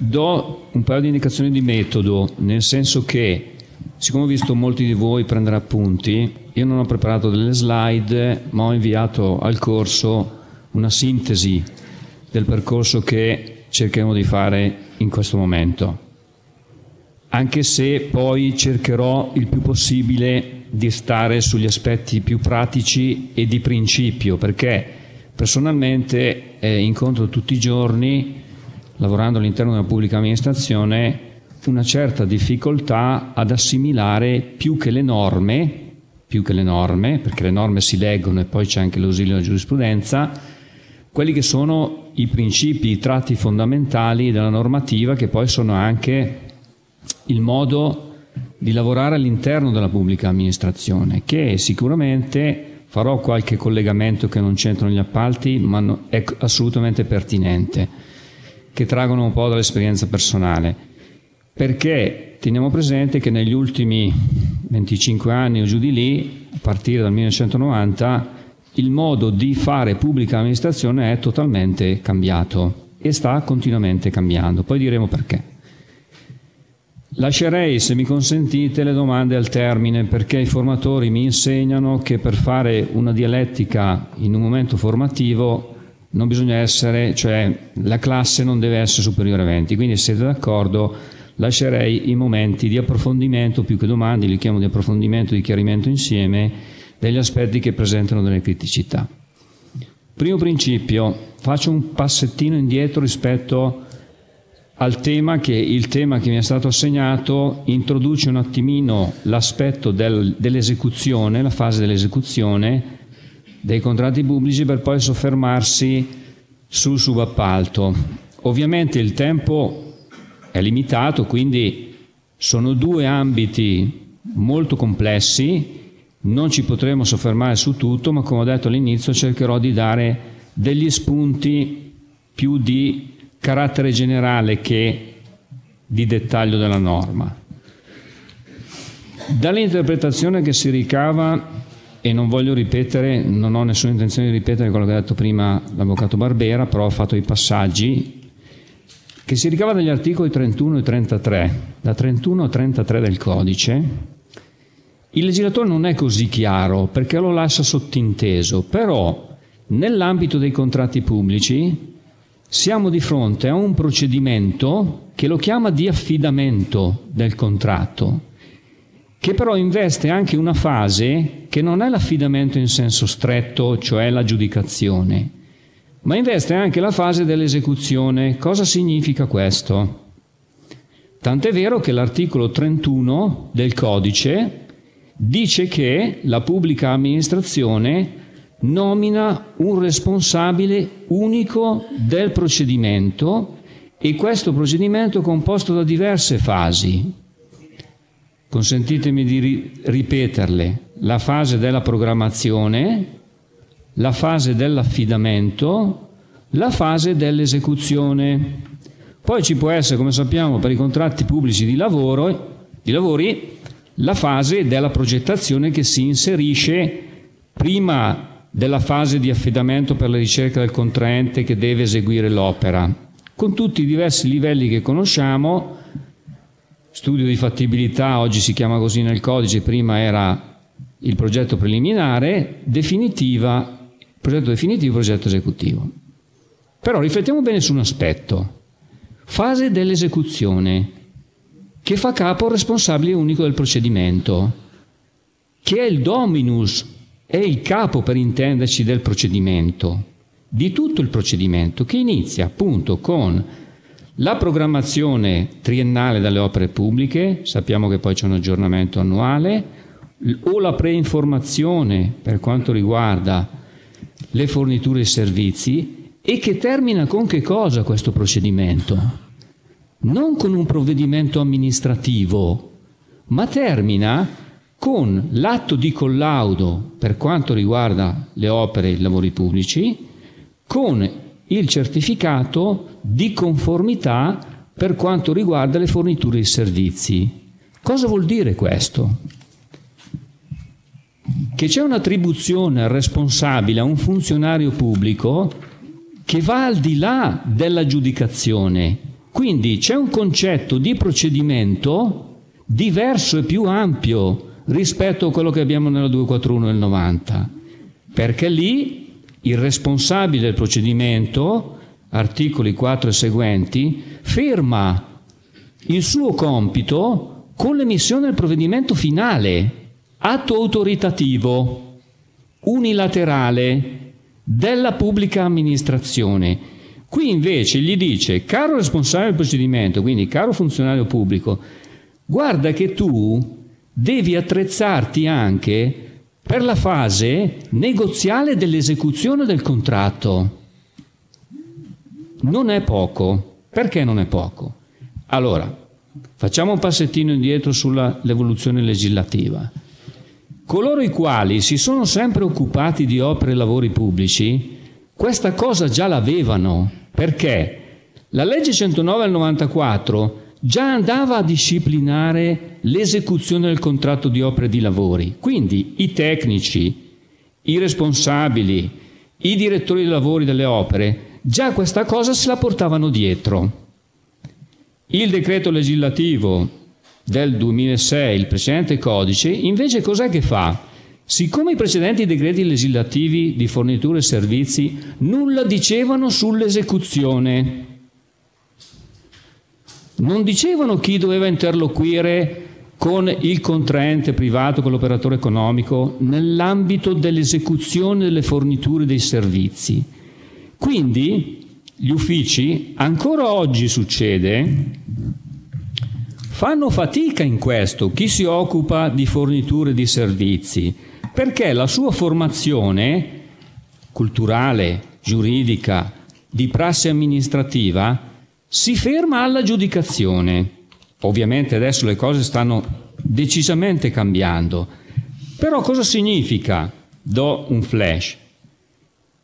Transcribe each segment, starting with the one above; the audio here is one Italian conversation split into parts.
Do un paio di indicazioni di metodo, nel senso che, siccome ho visto molti di voi prendere appunti, io non ho preparato delle slide, ma ho inviato al corso una sintesi del percorso che cercheremo di fare in questo momento. Anche se poi cercherò il più possibile di stare sugli aspetti più pratici e di principio, perché personalmente eh, incontro tutti i giorni, lavorando all'interno della pubblica amministrazione, una certa difficoltà ad assimilare più che le norme, più che le norme, perché le norme si leggono e poi c'è anche l'ausilio della giurisprudenza, quelli che sono i principi, i tratti fondamentali della normativa che poi sono anche il modo di lavorare all'interno della pubblica amministrazione, che sicuramente farò qualche collegamento che non c'entrano gli appalti, ma è assolutamente pertinente, che traggono un po' dall'esperienza personale, perché teniamo presente che negli ultimi 25 anni o giù di lì, a partire dal 1990, il modo di fare pubblica amministrazione è totalmente cambiato e sta continuamente cambiando. Poi diremo perché. Lascerei, se mi consentite, le domande al termine perché i formatori mi insegnano che per fare una dialettica in un momento formativo non bisogna essere, cioè la classe non deve essere superiore a 20, quindi se siete d'accordo lascerei i momenti di approfondimento più che domande, li chiamo di approfondimento, di chiarimento insieme degli aspetti che presentano delle criticità. Primo principio, faccio un passettino indietro rispetto al tema che il tema che mi è stato assegnato introduce un attimino l'aspetto del, dell'esecuzione, la fase dell'esecuzione dei contratti pubblici per poi soffermarsi sul subappalto. Ovviamente il tempo è limitato, quindi sono due ambiti molto complessi non ci potremo soffermare su tutto, ma come ho detto all'inizio cercherò di dare degli spunti più di carattere generale che di dettaglio della norma. Dall'interpretazione che si ricava, e non voglio ripetere, non ho nessuna intenzione di ripetere quello che ha detto prima l'avvocato Barbera, però ho fatto i passaggi, che si ricava dagli articoli 31 e 33, da 31 a 33 del codice, il legislatore non è così chiaro perché lo lascia sottinteso, però nell'ambito dei contratti pubblici siamo di fronte a un procedimento che lo chiama di affidamento del contratto, che però investe anche una fase che non è l'affidamento in senso stretto, cioè l'aggiudicazione, ma investe anche la fase dell'esecuzione. Cosa significa questo? Tant'è vero che l'articolo 31 del codice dice che la pubblica amministrazione nomina un responsabile unico del procedimento e questo procedimento è composto da diverse fasi. Consentitemi di ripeterle. La fase della programmazione, la fase dell'affidamento, la fase dell'esecuzione. Poi ci può essere, come sappiamo, per i contratti pubblici di lavoro, di lavori, la fase della progettazione che si inserisce prima della fase di affidamento per la ricerca del contraente che deve eseguire l'opera, con tutti i diversi livelli che conosciamo, studio di fattibilità, oggi si chiama così nel codice, prima era il progetto preliminare, definitiva, progetto definitivo, progetto esecutivo. Però riflettiamo bene su un aspetto. Fase dell'esecuzione che fa capo al responsabile unico del procedimento, che è il dominus, è il capo per intenderci del procedimento, di tutto il procedimento, che inizia appunto con la programmazione triennale dalle opere pubbliche, sappiamo che poi c'è un aggiornamento annuale, o la preinformazione per quanto riguarda le forniture e i servizi e che termina con che cosa questo procedimento? non con un provvedimento amministrativo, ma termina con l'atto di collaudo per quanto riguarda le opere e i lavori pubblici, con il certificato di conformità per quanto riguarda le forniture e i servizi. Cosa vuol dire questo? Che c'è un'attribuzione responsabile, a un funzionario pubblico, che va al di là dell'aggiudicazione Quindi c'è un concetto di procedimento diverso e più ampio rispetto a quello che abbiamo nella 241 del 90, perché lì il responsabile del procedimento, articoli 4 e seguenti, ferma il suo compito con l'emissione del provvedimento finale, atto autoritativo, unilaterale della pubblica amministrazione. Qui invece gli dice, caro responsabile del procedimento, quindi caro funzionario pubblico, guarda che tu devi attrezzarti anche per la fase negoziale dell'esecuzione del contratto. Non è poco. Perché non è poco? Allora, facciamo un passettino indietro sull'evoluzione legislativa. Coloro i quali si sono sempre occupati di opere e lavori pubblici, questa cosa già l'avevano. Perché? La legge 109 del 94 già andava a disciplinare l'esecuzione del contratto di opere e di lavori. Quindi i tecnici, i responsabili, i direttori dei lavori delle opere, già questa cosa se la portavano dietro. Il decreto legislativo del 2006, il precedente codice, invece cos'è che fa? Siccome i precedenti decreti legislativi di fornitura e servizi nulla dicevano sull'esecuzione, non dicevano chi doveva interloquire con il contraente privato, con l'operatore economico, nell'ambito dell'esecuzione delle forniture dei servizi. Quindi gli uffici, ancora oggi succede, fanno fatica in questo, chi si occupa di forniture di servizi, perché la sua formazione culturale, giuridica, di prassi amministrativa si ferma alla giudicazione. Ovviamente adesso le cose stanno decisamente cambiando. Però cosa significa? Do un flash.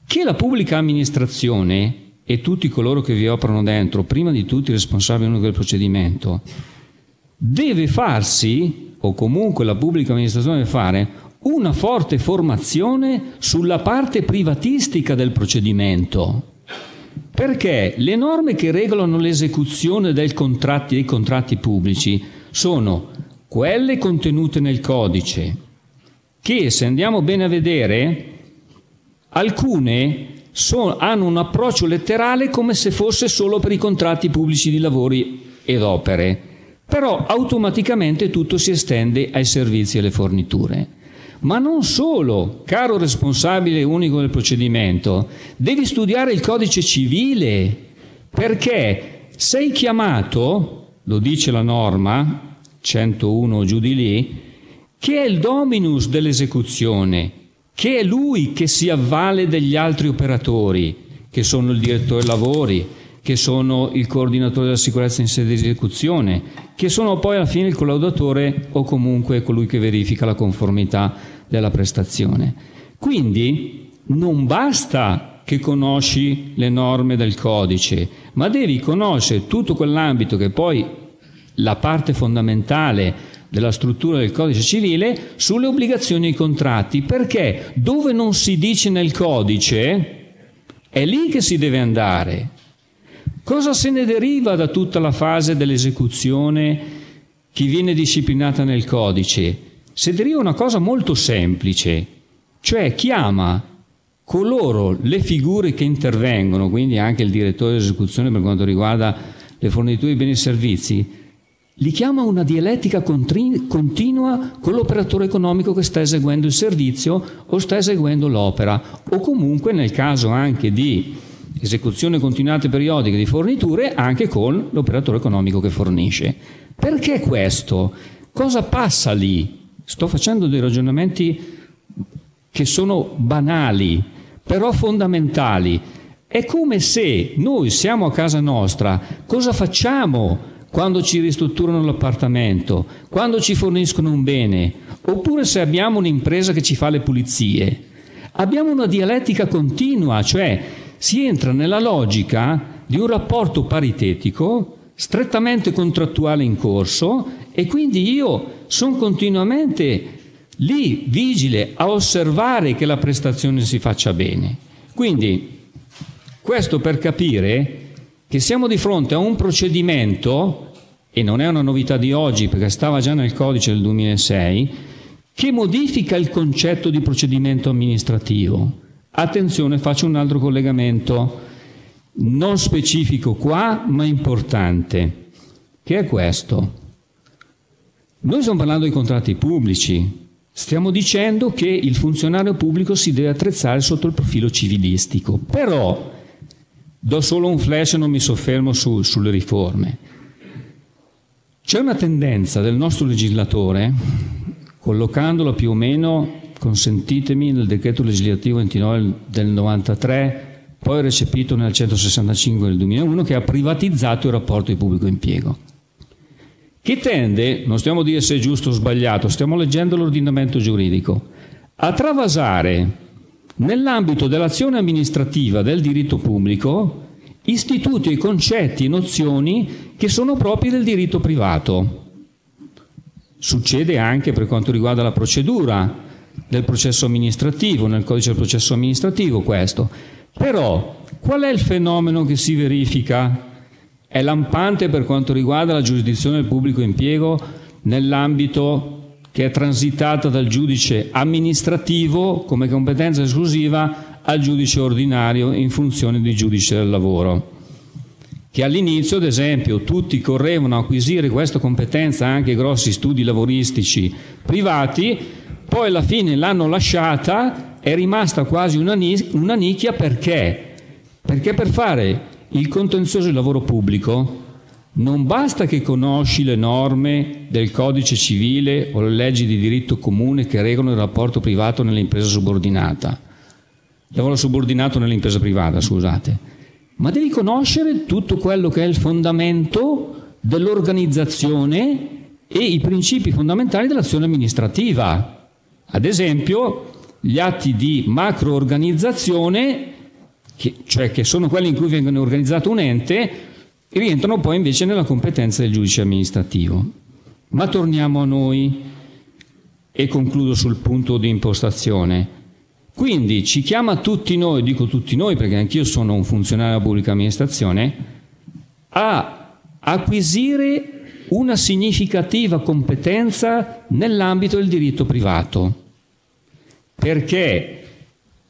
Che la pubblica amministrazione e tutti coloro che vi operano dentro, prima di tutti i responsabili del procedimento, deve farsi, o comunque la pubblica amministrazione deve fare, una forte formazione sulla parte privatistica del procedimento perché le norme che regolano l'esecuzione contratti, dei contratti pubblici sono quelle contenute nel codice, che se andiamo bene a vedere, alcune sono, hanno un approccio letterale come se fosse solo per i contratti pubblici di lavori ed opere, però automaticamente tutto si estende ai servizi e alle forniture. Ma non solo, caro responsabile unico del procedimento, devi studiare il codice civile, perché sei chiamato, lo dice la norma, 101 giù di lì, che è il dominus dell'esecuzione, che è lui che si avvale degli altri operatori, che sono il direttore lavori, che sono il coordinatore della sicurezza in sede di esecuzione, che sono poi alla fine il collaudatore o comunque colui che verifica la conformità della prestazione. Quindi non basta che conosci le norme del codice, ma devi conoscere tutto quell'ambito che poi la parte fondamentale della struttura del codice civile sulle obbligazioni e i contratti, perché dove non si dice nel codice è lì che si deve andare. Cosa se ne deriva da tutta la fase dell'esecuzione che viene disciplinata nel codice? Se deriva una cosa molto semplice, cioè chiama coloro, le figure che intervengono, quindi anche il direttore di esecuzione per quanto riguarda le forniture di beni e servizi, li chiama una dialettica continua con l'operatore economico che sta eseguendo il servizio o sta eseguendo l'opera, o comunque nel caso anche di esecuzione continuata e periodica di forniture, anche con l'operatore economico che fornisce. Perché questo? Cosa passa lì? Sto facendo dei ragionamenti che sono banali, però fondamentali. È come se noi siamo a casa nostra, cosa facciamo quando ci ristrutturano l'appartamento, quando ci forniscono un bene, oppure se abbiamo un'impresa che ci fa le pulizie. Abbiamo una dialettica continua, cioè si entra nella logica di un rapporto paritetico strettamente contrattuale in corso e quindi io sono continuamente lì vigile a osservare che la prestazione si faccia bene. Quindi questo per capire che siamo di fronte a un procedimento, e non è una novità di oggi perché stava già nel codice del 2006, che modifica il concetto di procedimento amministrativo. Attenzione, faccio un altro collegamento, non specifico qua, ma importante, che è questo. Noi stiamo parlando di contratti pubblici, stiamo dicendo che il funzionario pubblico si deve attrezzare sotto il profilo civilistico, però do solo un flash e non mi soffermo su, sulle riforme. C'è una tendenza del nostro legislatore collocandolo più o meno, consentitemi, nel decreto legislativo 29 del 93, poi recepito nel 165 del 2001, che ha privatizzato il rapporto di pubblico impiego. Che tende, non stiamo a dire se è giusto o sbagliato, stiamo leggendo l'ordinamento giuridico, a travasare nell'ambito dell'azione amministrativa del diritto pubblico istituti concetti e nozioni che sono propri del diritto privato. Succede anche per quanto riguarda la procedura del processo amministrativo, nel codice del processo amministrativo questo. Però qual è il fenomeno che si verifica? È lampante per quanto riguarda la giurisdizione del pubblico impiego nell'ambito che è transitata dal giudice amministrativo come competenza esclusiva al giudice ordinario in funzione di giudice del lavoro che all'inizio, ad esempio, tutti correvano a acquisire questa competenza anche grossi studi lavoristici privati, poi alla fine l'hanno lasciata, è rimasta quasi una, una nicchia perché? Perché per fare il contenzioso del lavoro pubblico non basta che conosci le norme del codice civile o le leggi di diritto comune che regolano il rapporto privato nell'impresa subordinata, lavoro subordinato nell'impresa privata, scusate ma devi conoscere tutto quello che è il fondamento dell'organizzazione e i principi fondamentali dell'azione amministrativa. Ad esempio, gli atti di macroorganizzazione, che, cioè che sono quelli in cui viene organizzato un ente, rientrano poi invece nella competenza del giudice amministrativo. Ma torniamo a noi e concludo sul punto di impostazione. Quindi ci chiama tutti noi, dico tutti noi perché anch'io sono un funzionario della pubblica amministrazione, a acquisire una significativa competenza nell'ambito del diritto privato. Perché?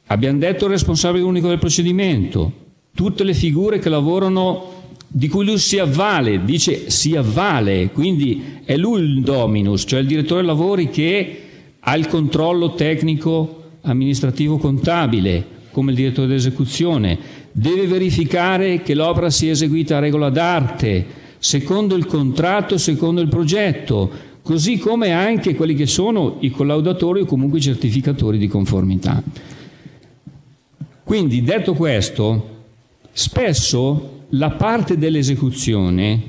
Abbiamo detto il responsabile unico del procedimento, tutte le figure che lavorano di cui lui si avvale, dice si avvale, quindi è lui il dominus, cioè il direttore lavori che ha il controllo tecnico amministrativo contabile, come il direttore d'esecuzione, deve verificare che l'opera sia eseguita a regola d'arte, secondo il contratto, secondo il progetto, così come anche quelli che sono i collaudatori o comunque i certificatori di conformità. Quindi, detto questo, spesso la parte dell'esecuzione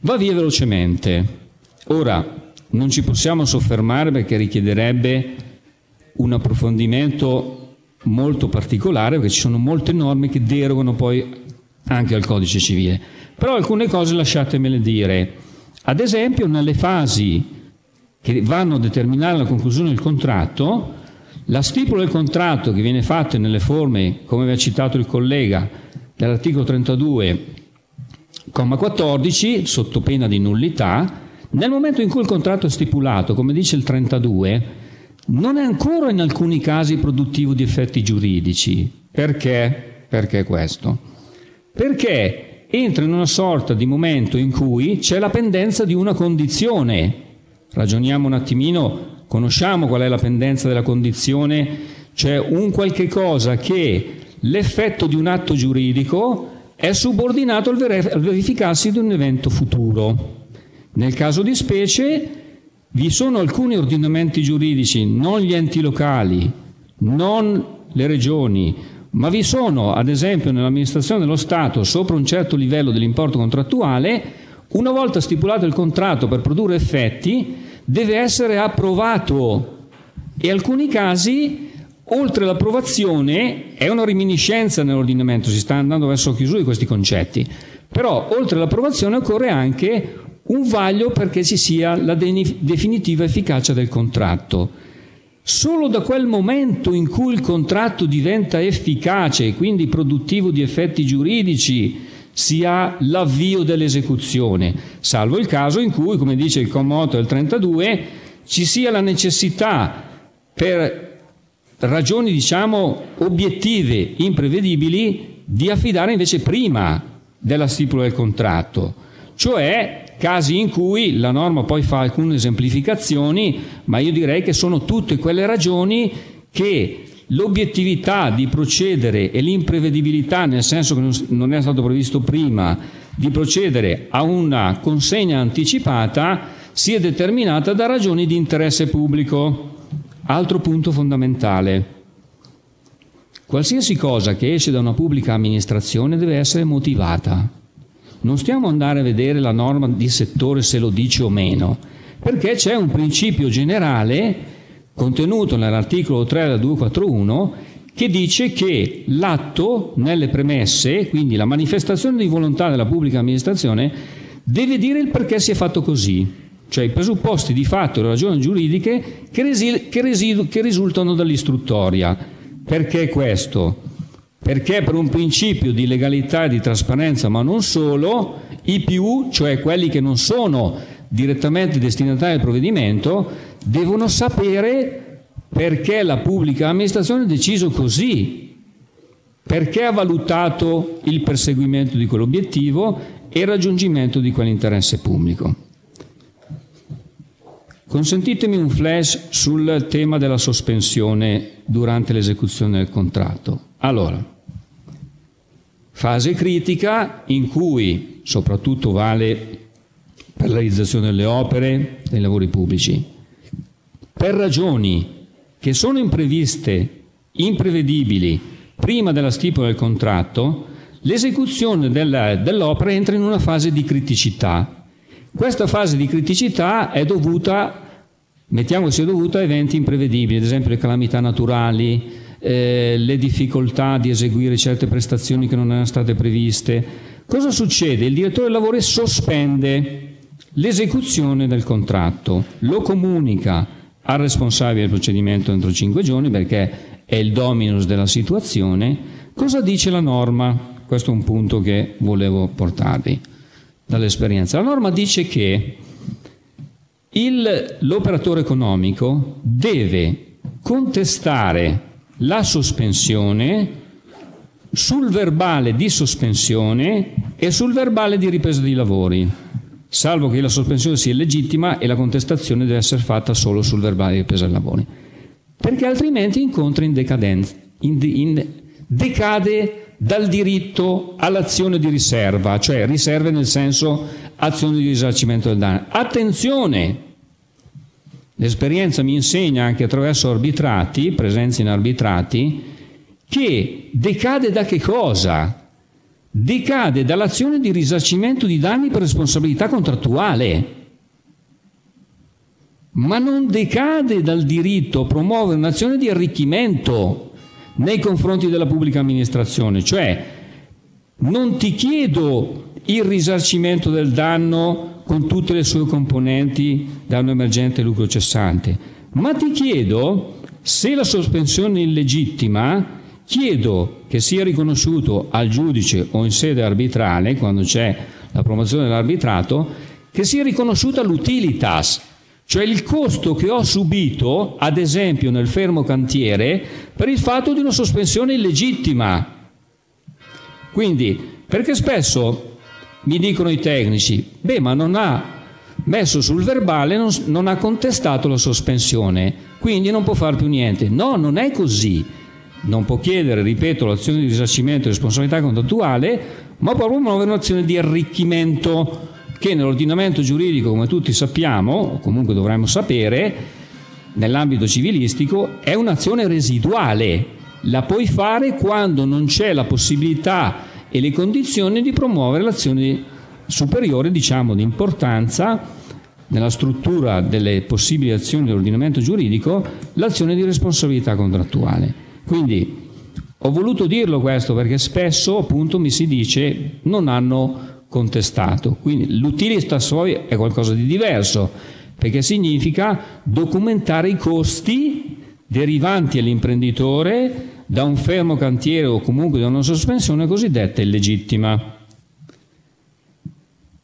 va via velocemente. Ora, non ci possiamo soffermare perché richiederebbe un approfondimento molto particolare perché ci sono molte norme che derogano poi anche al codice civile. Però alcune cose lasciatemele dire. Ad esempio, nelle fasi che vanno a determinare la conclusione del contratto, la stipula del contratto che viene fatta nelle forme, come aveva citato il collega, dell'articolo 32,14, sotto pena di nullità, nel momento in cui il contratto è stipulato, come dice il 32, non è ancora in alcuni casi produttivo di effetti giuridici. Perché? Perché questo? Perché entra in una sorta di momento in cui c'è la pendenza di una condizione. Ragioniamo un attimino, conosciamo qual è la pendenza della condizione, cioè un qualche cosa che l'effetto di un atto giuridico è subordinato al verificarsi di un evento futuro. Nel caso di specie vi sono alcuni ordinamenti giuridici, non gli enti locali, non le regioni, ma vi sono, ad esempio, nell'amministrazione dello Stato, sopra un certo livello dell'importo contrattuale, una volta stipulato il contratto per produrre effetti, deve essere approvato e in alcuni casi, oltre l'approvazione, è una reminiscenza nell'ordinamento, si sta andando verso chiusura di questi concetti, però oltre l'approvazione occorre anche un vaglio perché ci sia la definitiva efficacia del contratto. Solo da quel momento in cui il contratto diventa efficace e quindi produttivo di effetti giuridici, si ha l'avvio dell'esecuzione, salvo il caso in cui, come dice il comma 8 del 32, ci sia la necessità per ragioni diciamo obiettive, imprevedibili, di affidare invece prima della stipula del contratto, cioè casi in cui la norma poi fa alcune esemplificazioni, ma io direi che sono tutte quelle ragioni che l'obiettività di procedere e l'imprevedibilità, nel senso che non è stato previsto prima, di procedere a una consegna anticipata, sia determinata da ragioni di interesse pubblico. Altro punto fondamentale. Qualsiasi cosa che esce da una pubblica amministrazione deve essere motivata. Non stiamo andare a vedere la norma di settore se lo dice o meno, perché c'è un principio generale contenuto nell'articolo 3 del 241 che dice che l'atto nelle premesse, quindi la manifestazione di volontà della pubblica amministrazione, deve dire il perché si è fatto così, cioè i presupposti di fatto e le ragioni giuridiche che, resi- che, resi- che risultano dall'istruttoria. Perché questo? Perché per un principio di legalità e di trasparenza, ma non solo, i più, cioè quelli che non sono direttamente destinatari del provvedimento, devono sapere perché la pubblica amministrazione ha deciso così, perché ha valutato il perseguimento di quell'obiettivo e il raggiungimento di quell'interesse pubblico. Consentitemi un flash sul tema della sospensione durante l'esecuzione del contratto. Allora, fase critica in cui soprattutto vale per la realizzazione delle opere, dei lavori pubblici, per ragioni che sono impreviste, imprevedibili, prima della stipula del contratto, l'esecuzione della, dell'opera entra in una fase di criticità. Questa fase di criticità è dovuta, mettiamo sia dovuta a eventi imprevedibili, ad esempio le calamità naturali, eh, le difficoltà di eseguire certe prestazioni che non erano state previste. Cosa succede? Il direttore dei lavori sospende l'esecuzione del contratto, lo comunica al responsabile del procedimento entro 5 giorni perché è il dominus della situazione. Cosa dice la norma? Questo è un punto che volevo portarvi dall'esperienza. La norma dice che il, l'operatore economico deve contestare la sospensione sul verbale di sospensione e sul verbale di ripresa dei lavori salvo che la sospensione sia illegittima e la contestazione deve essere fatta solo sul verbale di presa del lavoro, perché altrimenti incontra in decadenza, in, in, decade dal diritto all'azione di riserva, cioè riserve nel senso azione di risarcimento del danno. Attenzione! L'esperienza mi insegna anche attraverso arbitrati, presenza in arbitrati, che decade da che cosa? decade dall'azione di risarcimento di danni per responsabilità contrattuale, ma non decade dal diritto a promuovere un'azione di arricchimento nei confronti della pubblica amministrazione, cioè non ti chiedo il risarcimento del danno con tutte le sue componenti, danno emergente e lucro cessante, ma ti chiedo se la sospensione è illegittima chiedo che sia riconosciuto al giudice o in sede arbitrale, quando c'è la promozione dell'arbitrato, che sia riconosciuta l'utilitas, cioè il costo che ho subito, ad esempio nel fermo cantiere, per il fatto di una sospensione illegittima. Quindi, perché spesso mi dicono i tecnici, beh, ma non ha messo sul verbale, non, non ha contestato la sospensione, quindi non può fare più niente. No, non è così non può chiedere, ripeto, l'azione di risarcimento e responsabilità contrattuale, ma può promuovere un'azione di arricchimento che nell'ordinamento giuridico, come tutti sappiamo, o comunque dovremmo sapere, nell'ambito civilistico, è un'azione residuale. La puoi fare quando non c'è la possibilità e le condizioni di promuovere l'azione superiore, diciamo, di importanza nella struttura delle possibili azioni dell'ordinamento giuridico, l'azione di responsabilità contrattuale. Quindi ho voluto dirlo questo perché spesso appunto mi si dice non hanno contestato. Quindi l'utilitas poi è qualcosa di diverso perché significa documentare i costi derivanti all'imprenditore da un fermo cantiere o comunque da una sospensione cosiddetta illegittima.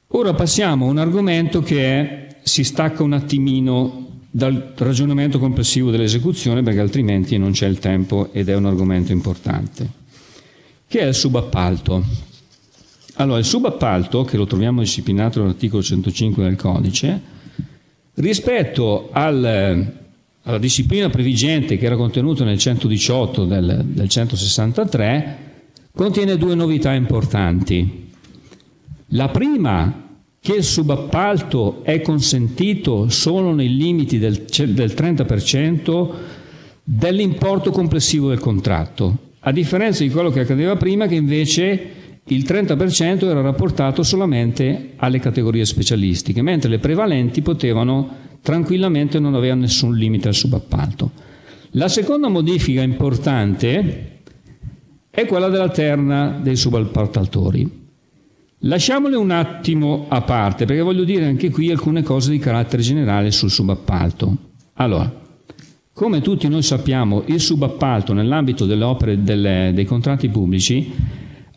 Ora passiamo a un argomento che è, si stacca un attimino dal ragionamento complessivo dell'esecuzione perché altrimenti non c'è il tempo ed è un argomento importante, che è il subappalto. Allora, il subappalto, che lo troviamo disciplinato nell'articolo 105 del codice, rispetto al, alla disciplina previgente che era contenuta nel 118 del, del 163, contiene due novità importanti. La prima che il subappalto è consentito solo nei limiti del, del 30% dell'importo complessivo del contratto, a differenza di quello che accadeva prima che invece il 30% era rapportato solamente alle categorie specialistiche, mentre le prevalenti potevano tranquillamente non avere nessun limite al subappalto. La seconda modifica importante è quella della terna dei subappaltatori. Lasciamole un attimo a parte perché voglio dire anche qui alcune cose di carattere generale sul subappalto. Allora, come tutti noi sappiamo, il subappalto nell'ambito delle opere delle, dei contratti pubblici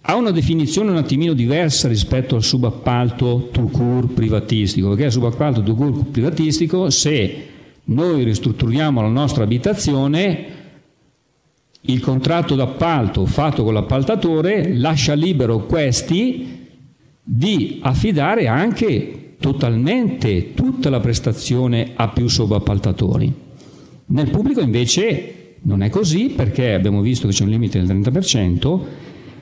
ha una definizione un attimino diversa rispetto al subappalto to privatistico, perché il subappalto to privatistico se noi ristrutturiamo la nostra abitazione il contratto d'appalto fatto con l'appaltatore lascia libero questi di affidare anche totalmente tutta la prestazione a più subappaltatori. Nel pubblico invece non è così perché abbiamo visto che c'è un limite del 30%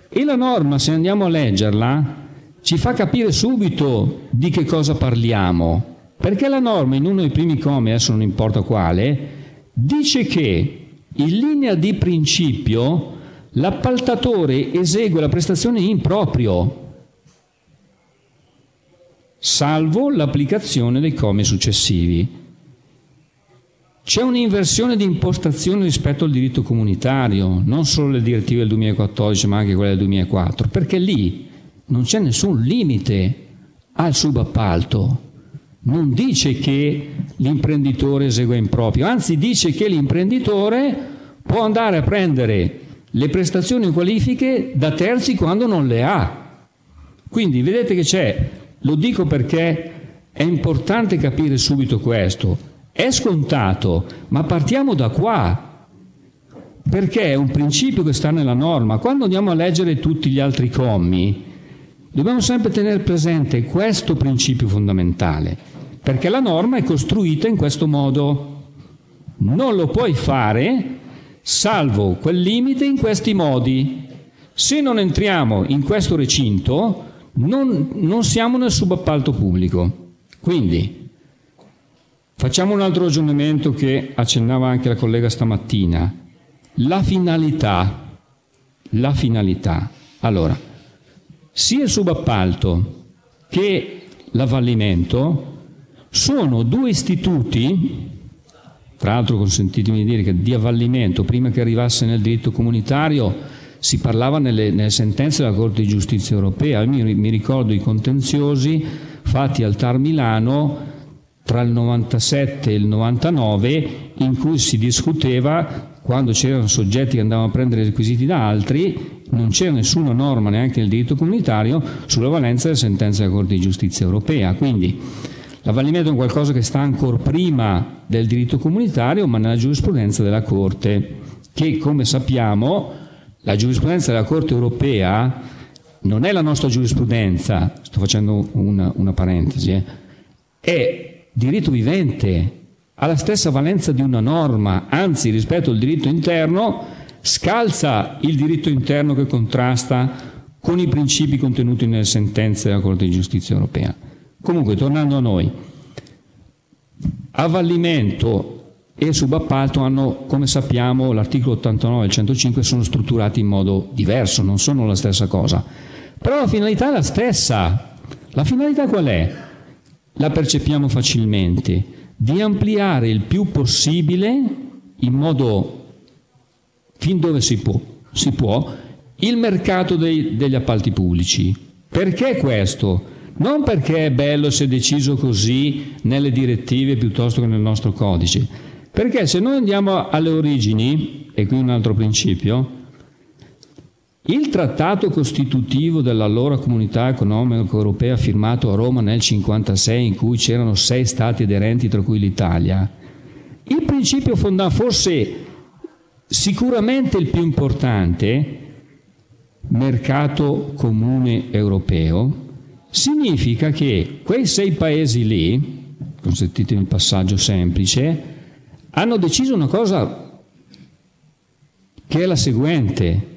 e la norma, se andiamo a leggerla, ci fa capire subito di che cosa parliamo, perché la norma in uno dei primi commi, adesso non importa quale, dice che in linea di principio l'appaltatore esegue la prestazione in proprio, salvo l'applicazione dei commi successivi. C'è un'inversione di impostazione rispetto al diritto comunitario, non solo le direttive del 2014 ma anche quelle del 2004, perché lì non c'è nessun limite al subappalto. Non dice che l'imprenditore esegue in proprio, anzi dice che l'imprenditore può andare a prendere le prestazioni e qualifiche da terzi quando non le ha. Quindi vedete che c'è lo dico perché è importante capire subito questo. È scontato, ma partiamo da qua, perché è un principio che sta nella norma. Quando andiamo a leggere tutti gli altri commi, dobbiamo sempre tenere presente questo principio fondamentale, perché la norma è costruita in questo modo. Non lo puoi fare salvo quel limite in questi modi. Se non entriamo in questo recinto, non, non siamo nel subappalto pubblico. Quindi facciamo un altro ragionamento che accennava anche la collega stamattina. La finalità. La finalità. Allora, sia il subappalto che l'avvallimento sono due istituti, tra l'altro consentitemi di dire che di avvallimento, prima che arrivasse nel diritto comunitario, si parlava nelle, nelle, sentenze della Corte di Giustizia Europea. Mi, mi ricordo i contenziosi fatti al TAR Milano tra il 97 e il 99 in cui si discuteva quando c'erano soggetti che andavano a prendere requisiti da altri, non c'era nessuna norma neanche nel diritto comunitario sulla valenza delle sentenze della Corte di Giustizia Europea. Quindi l'avvalimento è qualcosa che sta ancora prima del diritto comunitario, ma nella giurisprudenza della Corte, che come sappiamo la giurisprudenza della Corte europea non è la nostra giurisprudenza, sto facendo una, una parentesi, eh, è diritto vivente, ha la stessa valenza di una norma, anzi rispetto al diritto interno scalza il diritto interno che contrasta con i principi contenuti nelle sentenze della Corte di Giustizia europea. Comunque, tornando a noi, avvallimento e subappalto hanno, come sappiamo, l'articolo 89 e il 105 sono strutturati in modo diverso, non sono la stessa cosa. Però la finalità è la stessa. La finalità qual è? La percepiamo facilmente, di ampliare il più possibile, in modo fin dove si può, si può il mercato dei, degli appalti pubblici. Perché questo? Non perché è bello se deciso così nelle direttive piuttosto che nel nostro codice, perché se noi andiamo alle origini, e qui un altro principio, il trattato costitutivo dell'allora comunità economica europea firmato a Roma nel 1956 in cui c'erano sei stati aderenti tra cui l'Italia, il principio fondante, forse sicuramente il più importante, mercato comune europeo, significa che quei sei paesi lì, consentitemi il passaggio semplice, hanno deciso una cosa che è la seguente,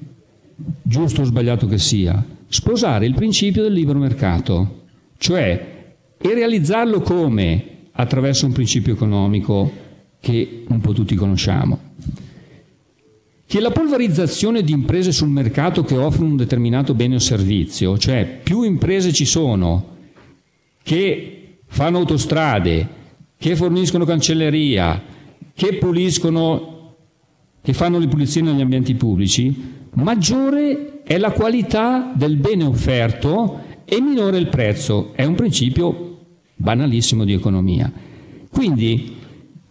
giusto o sbagliato che sia, sposare il principio del libero mercato, cioè e realizzarlo come? Attraverso un principio economico che un po' tutti conosciamo. Che la polverizzazione di imprese sul mercato che offrono un determinato bene o servizio, cioè più imprese ci sono che fanno autostrade, che forniscono cancelleria, che puliscono, che fanno le pulizie negli ambienti pubblici, maggiore è la qualità del bene offerto e minore il prezzo. È un principio banalissimo di economia. Quindi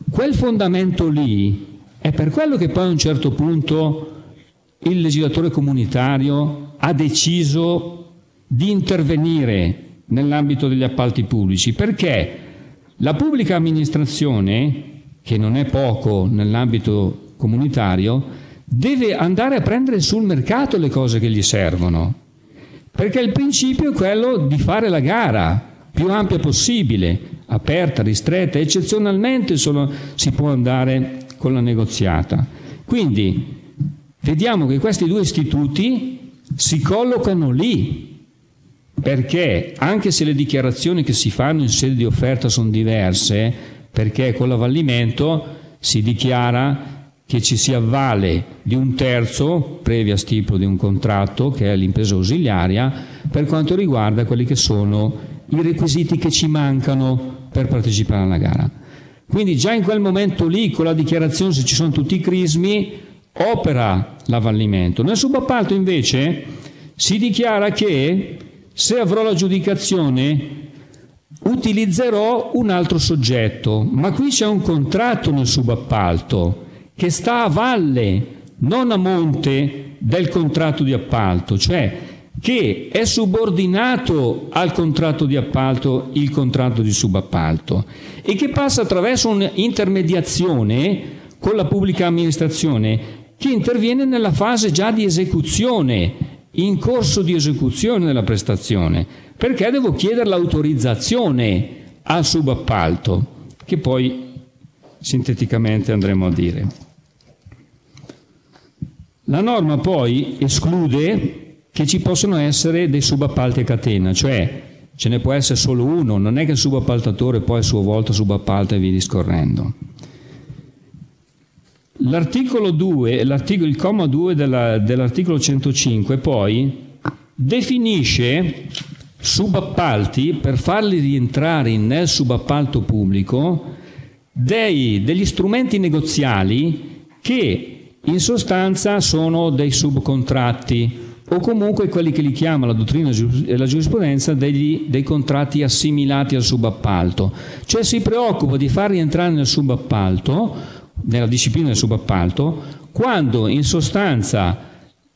quel fondamento lì è per quello che poi a un certo punto il legislatore comunitario ha deciso di intervenire nell'ambito degli appalti pubblici, perché la pubblica amministrazione, che non è poco nell'ambito comunitario, deve andare a prendere sul mercato le cose che gli servono, perché il principio è quello di fare la gara più ampia possibile, aperta, ristretta, eccezionalmente solo si può andare con la negoziata. Quindi vediamo che questi due istituti si collocano lì, perché anche se le dichiarazioni che si fanno in sede di offerta sono diverse, perché con l'avvallimento si dichiara che ci si avvale di un terzo, previa stipula di un contratto, che è l'impresa ausiliaria, per quanto riguarda quelli che sono i requisiti che ci mancano per partecipare alla gara. Quindi già in quel momento lì, con la dichiarazione, se ci sono tutti i crismi, opera l'avvallimento. Nel subappalto invece si dichiara che se avrò l'aggiudicazione utilizzerò un altro soggetto, ma qui c'è un contratto nel subappalto che sta a valle, non a monte del contratto di appalto, cioè che è subordinato al contratto di appalto il contratto di subappalto e che passa attraverso un'intermediazione con la pubblica amministrazione che interviene nella fase già di esecuzione, in corso di esecuzione della prestazione, perché devo chiedere l'autorizzazione al subappalto, che poi sinteticamente andremo a dire. La norma poi esclude che ci possono essere dei subappalti a catena, cioè ce ne può essere solo uno, non è che il subappaltatore poi a sua volta subappalta e via discorrendo. L'articolo 2, l'articolo, il comma 2 della, dell'articolo 105 poi definisce subappalti per farli rientrare nel subappalto pubblico dei, degli strumenti negoziali che in sostanza sono dei subcontratti o comunque quelli che li chiama la dottrina e la giurisprudenza degli, dei contratti assimilati al subappalto, cioè si preoccupa di far rientrare nel subappalto, nella disciplina del subappalto, quando in sostanza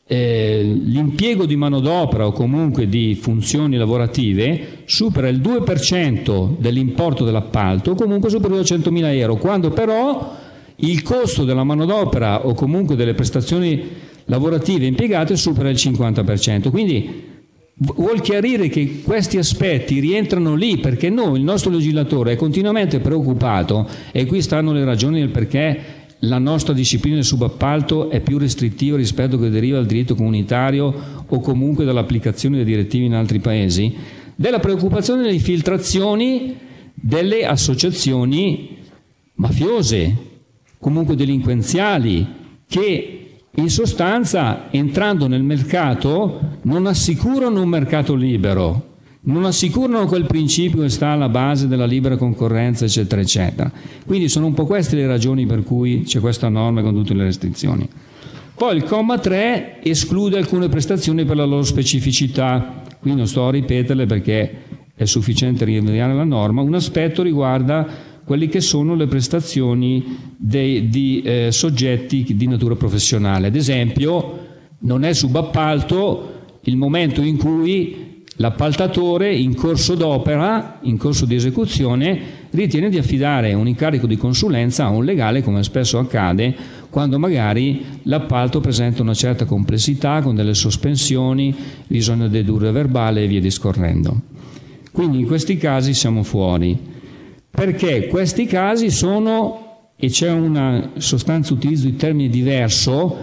eh, l'impiego di manodopera o comunque di funzioni lavorative supera il 2% dell'importo dell'appalto o comunque superiore a 100.000 euro, quando però il costo della manodopera o comunque delle prestazioni lavorative impiegate supera il 50%. Quindi vuol chiarire che questi aspetti rientrano lì perché noi, il nostro legislatore, è continuamente preoccupato e qui stanno le ragioni del perché la nostra disciplina del subappalto è più restrittiva rispetto a che deriva dal diritto comunitario o comunque dall'applicazione delle direttive in altri paesi, della preoccupazione delle infiltrazioni delle associazioni mafiose, comunque delinquenziali, che in sostanza entrando nel mercato non assicurano un mercato libero, non assicurano quel principio che sta alla base della libera concorrenza, eccetera, eccetera. Quindi sono un po' queste le ragioni per cui c'è questa norma con tutte le restrizioni. Poi il comma 3 esclude alcune prestazioni per la loro specificità, qui non sto a ripeterle perché è sufficiente rinviare la norma, un aspetto riguarda quelle che sono le prestazioni dei, di eh, soggetti di natura professionale. Ad esempio, Non è subappalto il momento in cui L'appaltatore in corso d'opera, in corso di esecuzione, ritiene di affidare un incarico di consulenza a un legale, come spesso accade, quando magari l'appalto presenta una certa complessità, con delle sospensioni, bisogna dedurre verbale e via discorrendo. Quindi in questi casi siamo fuori, perché questi casi sono, e c'è una sostanza utilizzo di termine diverso,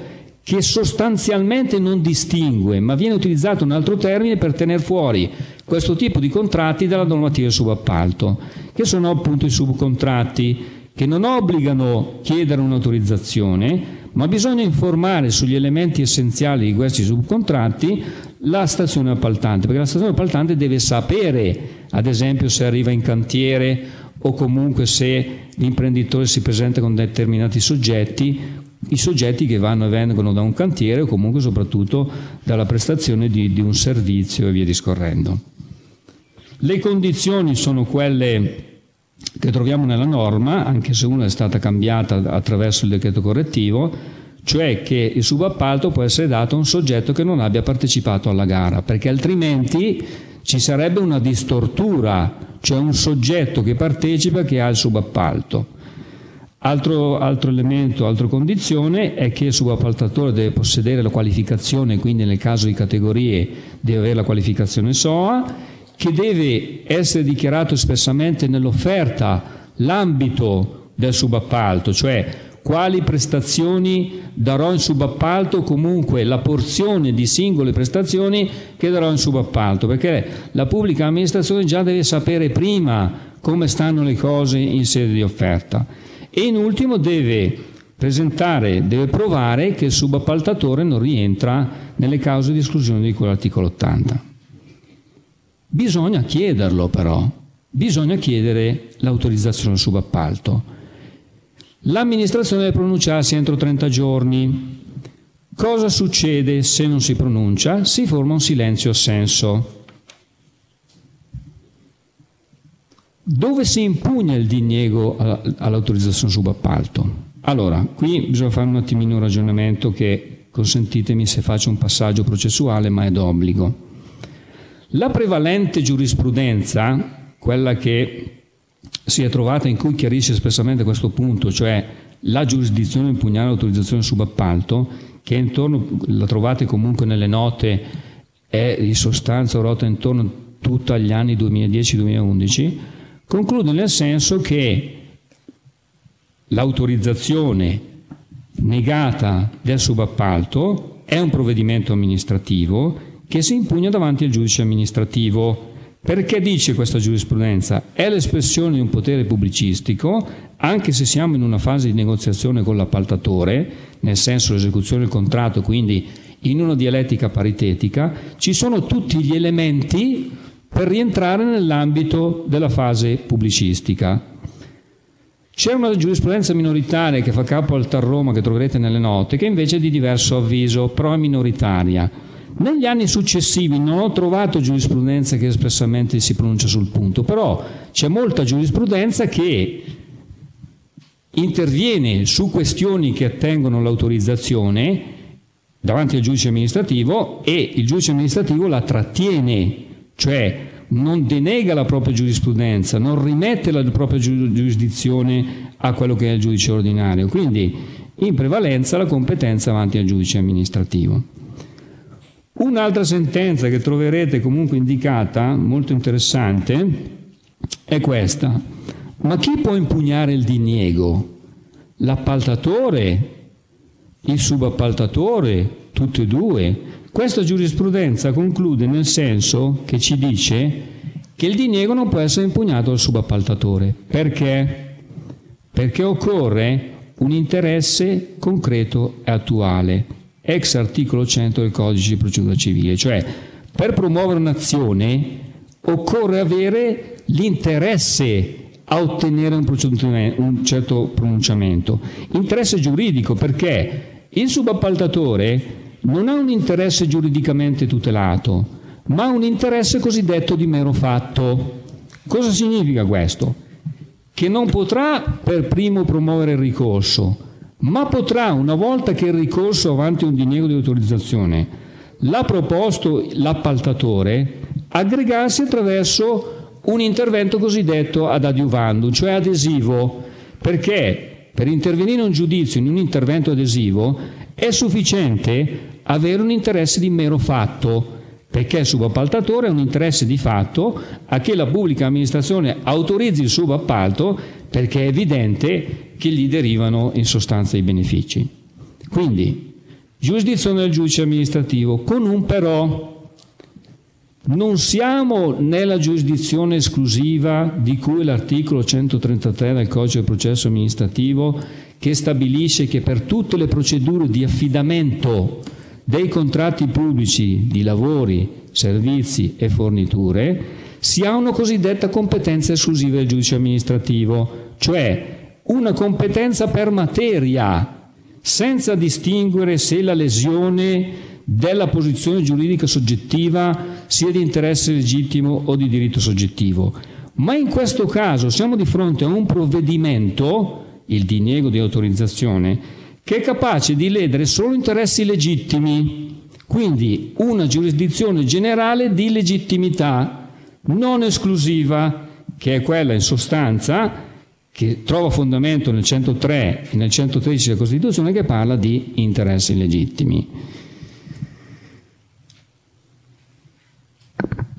che sostanzialmente non distingue, ma viene utilizzato un altro termine per tenere fuori questo tipo di contratti dalla normativa subappalto, che sono appunto i subcontratti che non obbligano a chiedere un'autorizzazione, ma bisogna informare sugli elementi essenziali di questi subcontratti la stazione appaltante, perché la stazione appaltante deve sapere, ad esempio, se arriva in cantiere o comunque se l'imprenditore si presenta con determinati soggetti, i soggetti che vanno e vengono da un cantiere o comunque soprattutto dalla prestazione di, di un servizio e via discorrendo. Le condizioni sono quelle che troviamo nella norma, anche se una è stata cambiata attraverso il decreto correttivo, cioè che il subappalto può essere dato a un soggetto che non abbia partecipato alla gara, perché altrimenti ci sarebbe una distortura, cioè un soggetto che partecipa che ha il subappalto. Altro, altro, elemento, altra condizione è che il subappaltatore deve possedere la qualificazione, quindi nel caso di categorie deve avere la qualificazione SOA, che deve essere dichiarato espressamente nell'offerta l'ambito del subappalto, cioè quali prestazioni darò in subappalto, comunque la porzione di singole prestazioni che darò in subappalto, perché la pubblica amministrazione già deve sapere prima come stanno le cose in sede di offerta e in ultimo deve presentare, deve provare che il subappaltatore non rientra nelle cause di esclusione di quell'articolo 80. Bisogna chiederlo però, bisogna chiedere l'autorizzazione al subappalto. L'amministrazione deve pronunciarsi entro 30 giorni. Cosa succede se non si pronuncia? Si forma un silenzio assenso. Dove si impugna il diniego all'autorizzazione subappalto? Allora, qui bisogna fare un attimino un ragionamento che, consentitemi se faccio un passaggio processuale, ma è d'obbligo. La prevalente giurisprudenza, quella che si è trovata in cui chiarisce espressamente questo punto, cioè la giurisdizione impugnare l'autorizzazione subappalto, che intorno, la trovate comunque nelle note, è di sostanza ruota intorno tutto agli anni 2010-2011, Conclude nel senso che l'autorizzazione negata del subappalto è un provvedimento amministrativo che si impugna davanti al giudice amministrativo. Perché dice questa giurisprudenza? È l'espressione di un potere pubblicistico, anche se siamo in una fase di negoziazione con l'appaltatore, nel senso dell'esecuzione del contratto, quindi in una dialettica paritetica, ci sono tutti gli elementi per rientrare nell'ambito della fase pubblicistica. C'è una giurisprudenza minoritaria che fa capo al TAR Roma che troverete nelle note, che invece è di diverso avviso, però è minoritaria. Negli anni successivi non ho trovato giurisprudenza che espressamente si pronuncia sul punto, però c'è molta giurisprudenza che interviene su questioni che attengono l'autorizzazione davanti al giudice amministrativo e il giudice amministrativo la trattiene cioè non denega la propria giurisprudenza, non rimette la propria giurisdizione a quello che è il giudice ordinario, quindi in prevalenza la competenza avanti al giudice amministrativo. Un'altra sentenza che troverete comunque indicata, molto interessante, è questa. Ma chi può impugnare il diniego? L'appaltatore? Il subappaltatore? Tutti e due? Questa giurisprudenza conclude nel senso che ci dice che il diniego non può essere impugnato al subappaltatore. Perché? Perché occorre un interesse concreto e attuale, ex articolo 100 del codice di procedura civile, cioè per promuovere un'azione occorre avere l'interesse a ottenere un, un certo pronunciamento, interesse giuridico perché il subappaltatore non ha un interesse giuridicamente tutelato, ma un interesse cosiddetto di mero fatto. Cosa significa questo? Che non potrà per primo promuovere il ricorso, ma potrà, una volta che il ricorso avanti un diniego di autorizzazione l'ha proposto l'appaltatore, aggregarsi attraverso un intervento cosiddetto ad adiuvandum, cioè adesivo, perché per intervenire in un giudizio in un intervento adesivo è sufficiente avere un interesse di mero fatto, perché il subappaltatore ha un interesse di fatto a che la pubblica amministrazione autorizzi il subappalto perché è evidente che gli derivano in sostanza i benefici. Quindi, giurisdizione del giudice amministrativo, con un però. Non siamo nella giurisdizione esclusiva di cui l'articolo 133 del Codice del processo amministrativo che stabilisce che per tutte le procedure di affidamento dei contratti pubblici di lavori, servizi e forniture si ha una cosiddetta competenza esclusiva del giudice amministrativo, cioè una competenza per materia, senza distinguere se la lesione della posizione giuridica soggettiva sia di interesse legittimo o di diritto soggettivo. Ma in questo caso siamo di fronte a un provvedimento, il diniego di autorizzazione, che è capace di ledere solo interessi legittimi, quindi una giurisdizione generale di legittimità, non esclusiva, che è quella in sostanza che trova fondamento nel 103 e nel 113 della Costituzione che parla di interessi legittimi.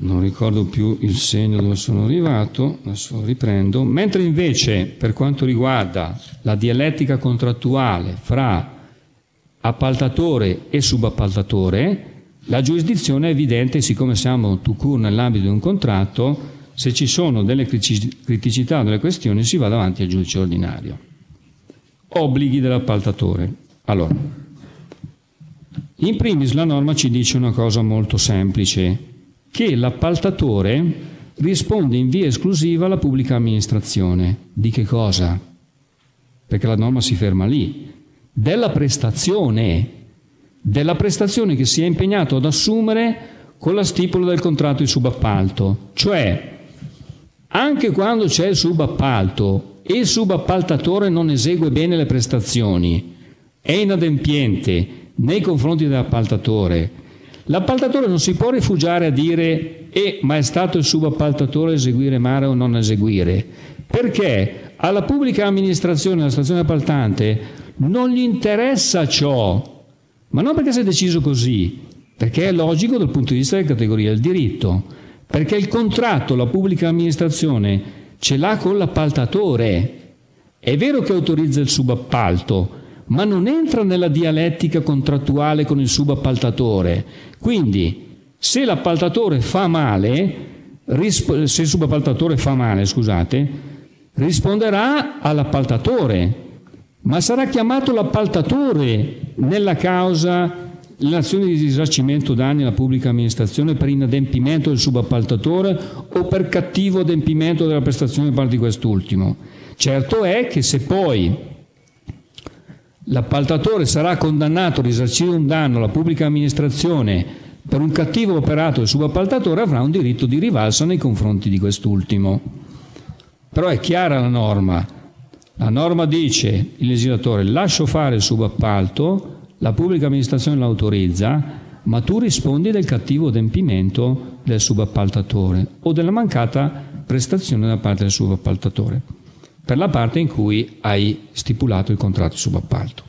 Non ricordo più il segno dove sono arrivato, adesso riprendo, mentre invece per quanto riguarda la dialettica contrattuale fra appaltatore e subappaltatore, la giurisdizione è evidente, siccome siamo to cure nell'ambito di un contratto, se ci sono delle criticità o delle questioni si va davanti al giudice ordinario. Obblighi dell'appaltatore. Allora, in primis la norma ci dice una cosa molto semplice, che l'appaltatore risponde in via esclusiva alla pubblica amministrazione. Di che cosa? Perché la norma si ferma lì. Della prestazione, della prestazione che si è impegnato ad assumere con la stipula del contratto di subappalto. Cioè, anche quando c'è il subappalto e il subappaltatore non esegue bene le prestazioni, è inadempiente nei confronti dell'appaltatore, L'appaltatore non si può rifugiare a dire eh, ma è stato il subappaltatore a eseguire mare o non eseguire, perché alla pubblica amministrazione, alla stazione appaltante, non gli interessa ciò, ma non perché si è deciso così, perché è logico dal punto di vista della categoria del diritto, perché il contratto la pubblica amministrazione ce l'ha con l'appaltatore. È vero che autorizza il subappalto, ma non entra nella dialettica contrattuale con il subappaltatore. Quindi, se l'appaltatore fa male, se il subappaltatore fa male, scusate, risponderà all'appaltatore, ma sarà chiamato l'appaltatore nella causa l'azione di risarcimento danni alla pubblica amministrazione per inadempimento del subappaltatore o per cattivo adempimento della prestazione da parte di quest'ultimo. Certo è che se poi l'appaltatore sarà condannato a risarcire un danno alla pubblica amministrazione per un cattivo operato del subappaltatore avrà un diritto di rivalsa nei confronti di quest'ultimo. Però è chiara la norma. La norma dice il legislatore lascio fare il subappalto, la pubblica amministrazione l'autorizza, ma tu rispondi del cattivo adempimento del subappaltatore o della mancata prestazione da parte del subappaltatore per la parte in cui hai stipulato il contratto subappalto.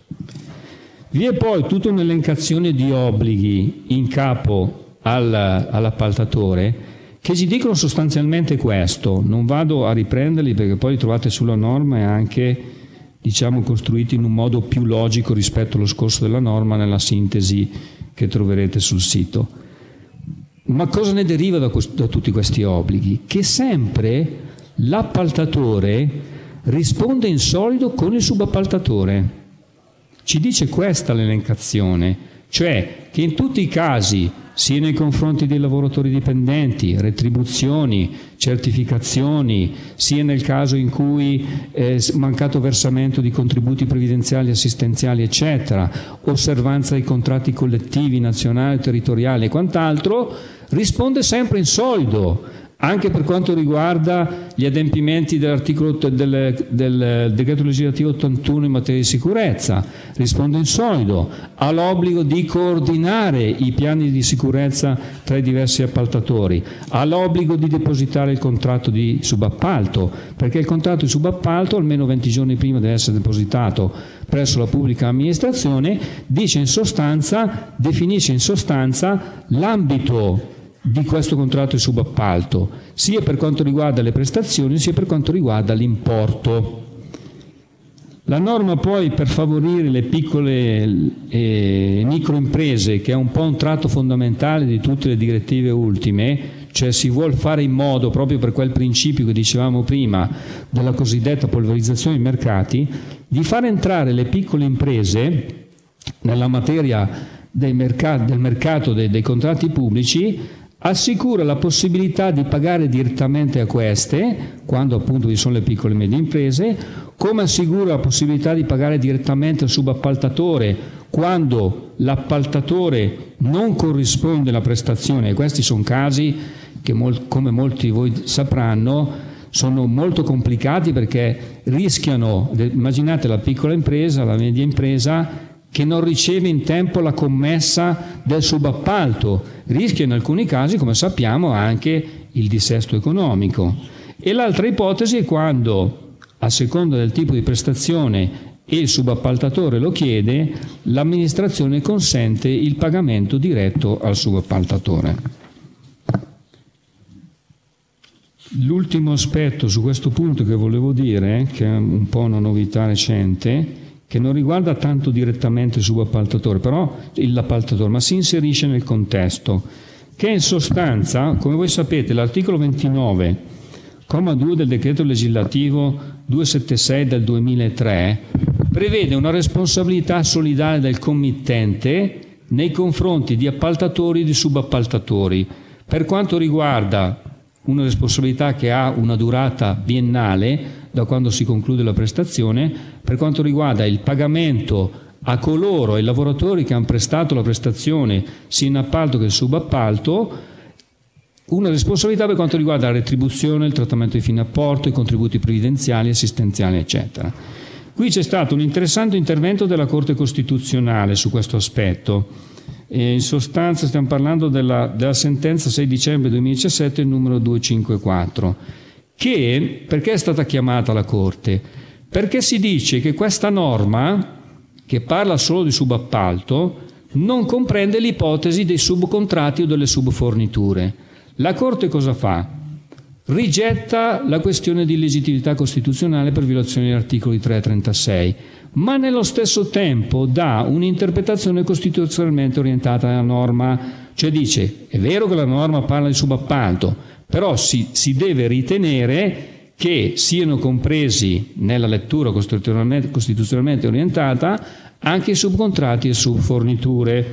Vi è poi tutta un'elencazione di obblighi in capo al, all'appaltatore che ci dicono sostanzialmente questo. Non vado a riprenderli perché poi li trovate sulla norma e anche diciamo, costruiti in un modo più logico rispetto allo scorso della norma nella sintesi che troverete sul sito. Ma cosa ne deriva da, da tutti questi obblighi? Che sempre l'appaltatore risponde in solido con il subappaltatore. Ci dice questa l'elencazione, cioè che in tutti i casi, sia nei confronti dei lavoratori dipendenti, retribuzioni, certificazioni, sia nel caso in cui eh, mancato versamento di contributi previdenziali, assistenziali, eccetera, osservanza dei contratti collettivi nazionali, territoriali e quant'altro, risponde sempre in solido anche per quanto riguarda gli adempimenti dell'articolo del, del, decreto legislativo 81 in materia di sicurezza, risponde in solido, ha l'obbligo di coordinare i piani di sicurezza tra i diversi appaltatori, ha l'obbligo di depositare il contratto di subappalto, perché il contratto di subappalto almeno 20 giorni prima deve essere depositato presso la pubblica amministrazione, dice in sostanza, definisce in sostanza l'ambito di questo contratto di subappalto, sia per quanto riguarda le prestazioni sia per quanto riguarda l'importo. La norma poi per favorire le piccole e microimprese, che è un po' un tratto fondamentale di tutte le direttive ultime, cioè si vuole fare in modo, proprio per quel principio che dicevamo prima, della cosiddetta polverizzazione dei mercati, di far entrare le piccole imprese nella materia mercati, del mercato dei, dei contratti pubblici assicura la possibilità di pagare direttamente a queste, quando appunto vi sono le piccole e medie imprese, come assicura la possibilità di pagare direttamente al subappaltatore quando l'appaltatore non corrisponde alla prestazione, e questi sono casi che come molti di voi sapranno sono molto complicati perché rischiano, immaginate la piccola impresa, la media impresa, che non riceve in tempo la commessa del subappalto, rischia in alcuni casi, come sappiamo, anche il dissesto economico. E l'altra ipotesi è quando, a seconda del tipo di prestazione e il subappaltatore lo chiede, l'amministrazione consente il pagamento diretto al subappaltatore. L'ultimo aspetto su questo punto che volevo dire, che è un po' una novità recente, che non riguarda tanto direttamente il subappaltatore, però l'appaltatore, ma si inserisce nel contesto, che in sostanza, come voi sapete, l'articolo 29, comma 2 del decreto legislativo 276 del 2003, prevede una responsabilità solidale del committente nei confronti di appaltatori e di subappaltatori. Per quanto riguarda una responsabilità che ha una durata biennale, da quando si conclude la prestazione, per quanto riguarda il pagamento a coloro, ai lavoratori che hanno prestato la prestazione sia in appalto che in subappalto, una responsabilità per quanto riguarda la retribuzione, il trattamento di fine apporto, i contributi previdenziali, assistenziali, eccetera. Qui c'è stato un interessante intervento della Corte Costituzionale su questo aspetto. E in sostanza stiamo parlando della, della sentenza 6 dicembre 2017 numero 254 che, perché è stata chiamata la Corte? Perché si dice che questa norma, che parla solo di subappalto, non comprende l'ipotesi dei subcontratti o delle subforniture. La Corte cosa fa? Rigetta la questione di legittimità costituzionale per violazione degli articoli 3 e 36, ma nello stesso tempo dà un'interpretazione costituzionalmente orientata alla norma, cioè dice è vero che la norma parla di subappalto, però si, si deve ritenere che siano compresi nella lettura costituzionalmente, costituzionalmente orientata anche i subcontratti e subforniture.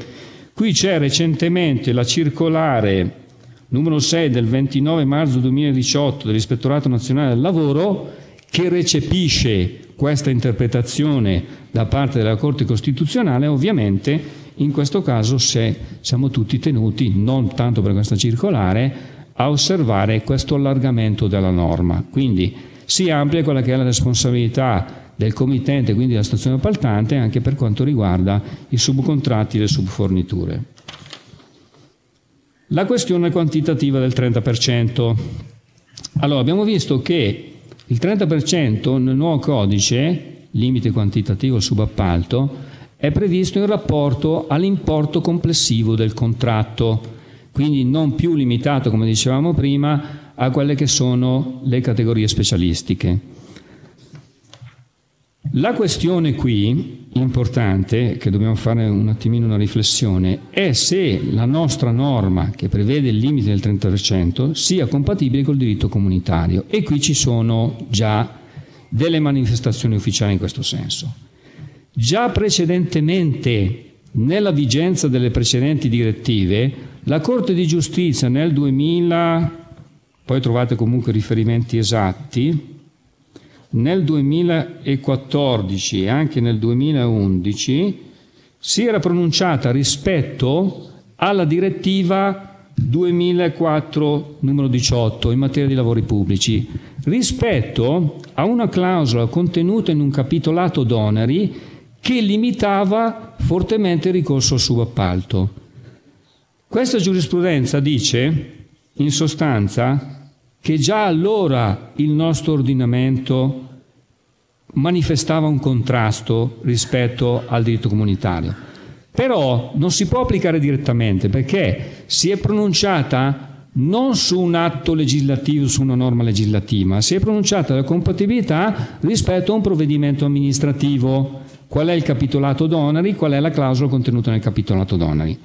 Qui c'è recentemente la circolare numero 6 del 29 marzo 2018 dell'Ispettorato Nazionale del Lavoro che recepisce questa interpretazione da parte della Corte Costituzionale, ovviamente in questo caso se siamo tutti tenuti, non tanto per questa circolare, a osservare questo allargamento della norma. Quindi si amplia quella che è la responsabilità del committente, quindi della stazione appaltante, anche per quanto riguarda i subcontratti e le subforniture. La questione quantitativa del 30%. Allora, abbiamo visto che il 30% nel nuovo codice, limite quantitativo subappalto, è previsto in rapporto all'importo complessivo del contratto quindi non più limitato, come dicevamo prima, a quelle che sono le categorie specialistiche. La questione qui, importante, che dobbiamo fare un attimino una riflessione, è se la nostra norma, che prevede il limite del 30%, sia compatibile col diritto comunitario. E qui ci sono già delle manifestazioni ufficiali in questo senso. Già precedentemente, nella vigenza delle precedenti direttive, la Corte di Giustizia nel 2000, poi trovate comunque riferimenti esatti, nel 2014 e anche nel 2011 si era pronunciata rispetto alla direttiva 2004 numero 18 in materia di lavori pubblici rispetto a una clausola contenuta in un capitolato d'oneri che limitava fortemente il ricorso al subappalto. Questa giurisprudenza dice, in sostanza, che già allora il nostro ordinamento manifestava un contrasto rispetto al diritto comunitario. Però non si può applicare direttamente perché si è pronunciata non su un atto legislativo, su una norma legislativa, si è pronunciata la compatibilità rispetto a un provvedimento amministrativo. Qual è il capitolato d'oneri, qual è la clausola contenuta nel capitolato d'oneri.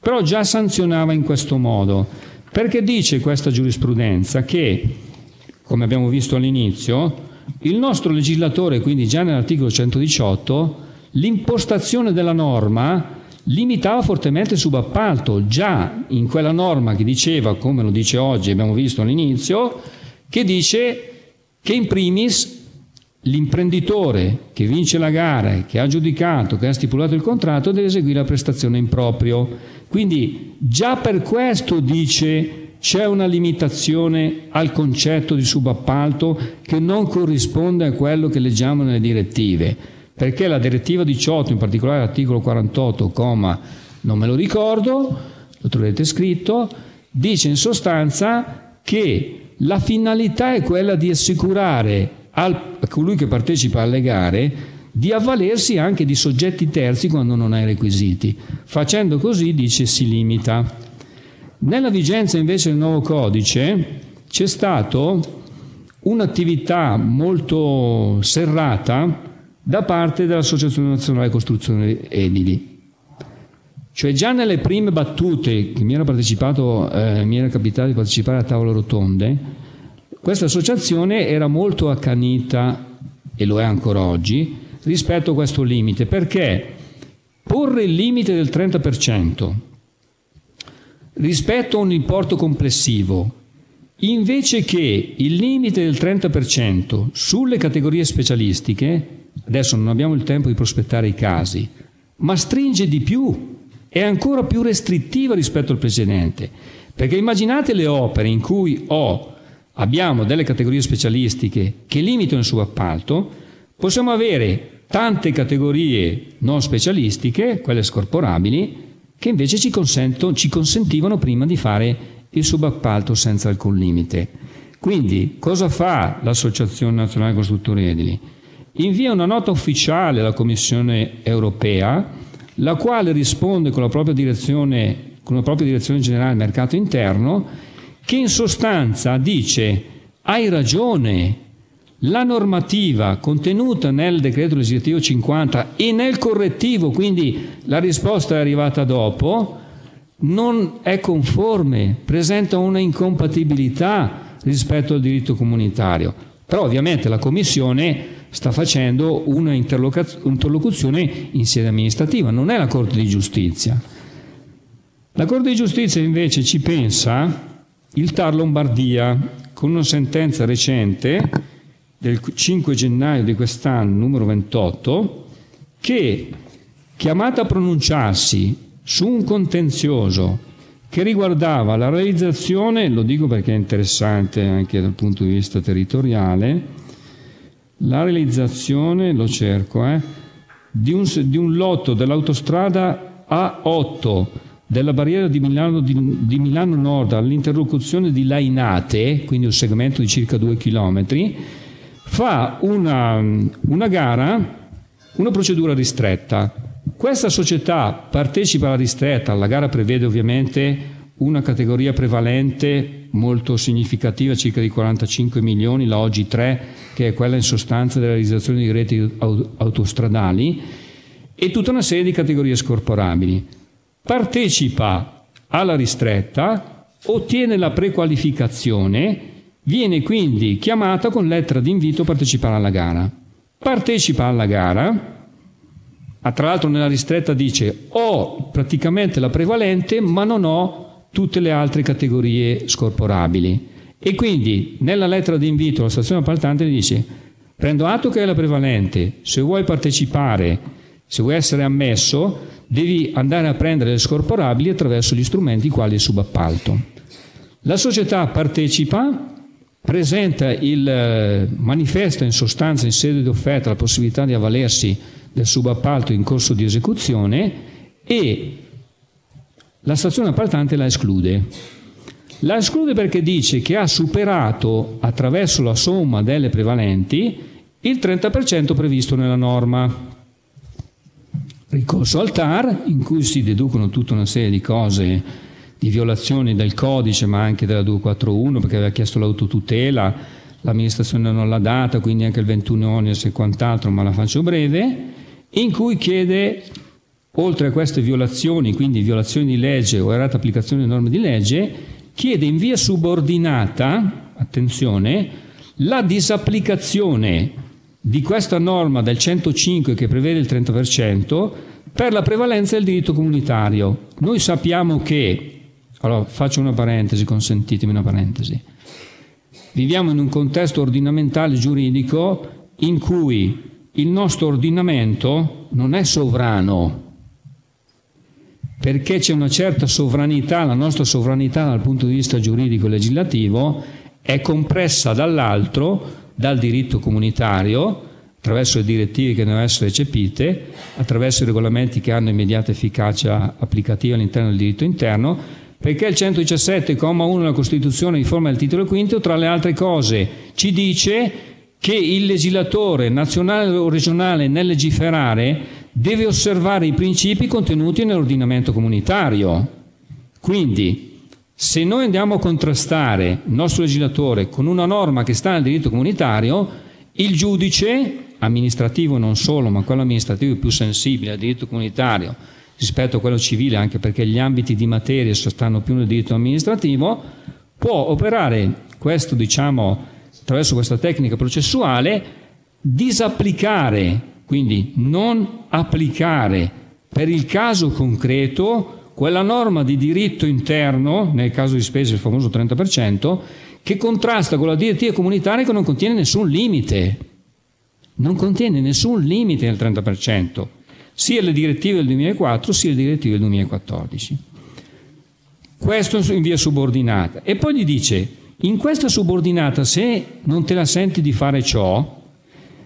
Però già sanzionava in questo modo, perché dice questa giurisprudenza che, come abbiamo visto all'inizio, il nostro legislatore, quindi già nell'articolo 118, l'impostazione della norma limitava fortemente il subappalto, già in quella norma che diceva, come lo dice oggi, abbiamo visto all'inizio, che dice che in primis l'imprenditore che vince la gara, che ha giudicato, che ha stipulato il contratto, deve eseguire la prestazione in proprio. Quindi già per questo dice c'è una limitazione al concetto di subappalto che non corrisponde a quello che leggiamo nelle direttive, perché la direttiva 18, in particolare l'articolo 48, comma, non me lo ricordo, lo troverete scritto, dice in sostanza che la finalità è quella di assicurare al, a colui che partecipa alle gare di avvalersi anche di soggetti terzi quando non ha i requisiti. Facendo così, dice, si limita. Nella vigenza invece del nuovo codice c'è stata un'attività molto serrata da parte dell'Associazione Nazionale Costruzioni Edili. Cioè già nelle prime battute che mi era, eh, mi era capitato di partecipare a tavole rotonde, questa associazione era molto accanita, e lo è ancora oggi, rispetto a questo limite, perché porre il limite del 30% rispetto a un importo complessivo, invece che il limite del 30% sulle categorie specialistiche, adesso non abbiamo il tempo di prospettare i casi, ma stringe di più, è ancora più restrittiva rispetto al precedente. Perché immaginate le opere in cui ho, abbiamo delle categorie specialistiche che limitano il subappalto, possiamo avere tante categorie non specialistiche, quelle scorporabili, che invece ci, ci consentivano prima di fare il subappalto senza alcun limite. Quindi cosa fa l'Associazione Nazionale Costruttori Edili? Invia una nota ufficiale alla Commissione europea, la quale risponde con la propria direzione, con la propria direzione generale del mercato interno, che in sostanza dice hai ragione, la normativa contenuta nel decreto legislativo 50 e nel correttivo, quindi la risposta è arrivata dopo, non è conforme, presenta una incompatibilità rispetto al diritto comunitario. Però ovviamente la Commissione sta facendo una interlocuzione in sede amministrativa, non è la Corte di Giustizia. La Corte di Giustizia invece ci pensa il TAR Lombardia con una sentenza recente del 5 gennaio di quest'anno, numero 28, che chiamata a pronunciarsi su un contenzioso che riguardava la realizzazione, lo dico perché è interessante anche dal punto di vista territoriale, la realizzazione, lo cerco, eh, di, un, di, un, lotto dell'autostrada A8 della barriera di Milano, di, di Milano Nord all'interlocuzione di Lainate, quindi un segmento di circa due chilometri, fa una, una gara, una procedura ristretta. Questa società partecipa alla ristretta, la gara prevede ovviamente una categoria prevalente molto significativa, circa di 45 milioni, la oggi 3, che è quella in sostanza della realizzazione di reti autostradali, e tutta una serie di categorie scorporabili. Partecipa alla ristretta, ottiene la prequalificazione Viene quindi chiamata con lettera di invito a partecipare alla gara. Partecipa alla gara, ah, tra l'altro nella ristretta dice ho praticamente la prevalente ma non ho tutte le altre categorie scorporabili. E quindi nella lettera di invito alla stazione appaltante dice prendo atto che è la prevalente, se vuoi partecipare Se vuoi essere ammesso, devi andare a prendere le scorporabili attraverso gli strumenti quali il subappalto. La società partecipa, presenta il eh, manifesto in sostanza in sede di offerta la possibilità di avvalersi del subappalto in corso di esecuzione e la stazione appaltante la esclude. La esclude perché dice che ha superato attraverso la somma delle prevalenti il 30% previsto nella norma. Ricorso al TAR, in cui si deducono tutta una serie di cose, di violazioni del codice, ma anche della 241, perché aveva chiesto l'autotutela, l'amministrazione non l'ha data, quindi anche il 21 onius e quant'altro, ma la faccio breve, in cui chiede oltre a queste violazioni, quindi violazioni di legge o errata applicazione di norme di legge, chiede in via subordinata, attenzione, la disapplicazione di questa norma del 105 che prevede il 30% per la prevalenza del diritto comunitario. Noi sappiamo che, allora faccio una parentesi, consentitemi una parentesi, viviamo in un contesto ordinamentale giuridico in cui il nostro ordinamento non è sovrano, perché c'è una certa sovranità, la nostra sovranità dal punto di vista giuridico e legislativo è compressa dall'altro, dal diritto comunitario, attraverso le direttive che devono essere recepite, attraverso i regolamenti che hanno immediata efficacia applicativa all'interno del diritto interno, perché il 117,1 della Costituzione in forma del titolo quinto, tra le altre cose, ci dice che il legislatore nazionale o regionale nel legiferare deve osservare i principi contenuti nell'ordinamento comunitario. Quindi, se noi andiamo a contrastare il nostro legislatore con una norma che sta nel diritto comunitario, il giudice, amministrativo non solo, ma quello amministrativo più sensibile al diritto comunitario rispetto a quello civile, anche perché gli ambiti di materia stanno più nel diritto amministrativo, può operare questo, diciamo, attraverso questa tecnica processuale, disapplicare quindi non applicare per il caso concreto quella norma di diritto interno, nel caso di spese il famoso 30%, che contrasta con la direttiva comunitaria che non contiene nessun limite. Non contiene nessun limite nel 30%, sia le direttive del 2004 sia le direttive del 2014. Questo in via subordinata. E poi gli dice, in questa subordinata, se non te la senti di fare ciò,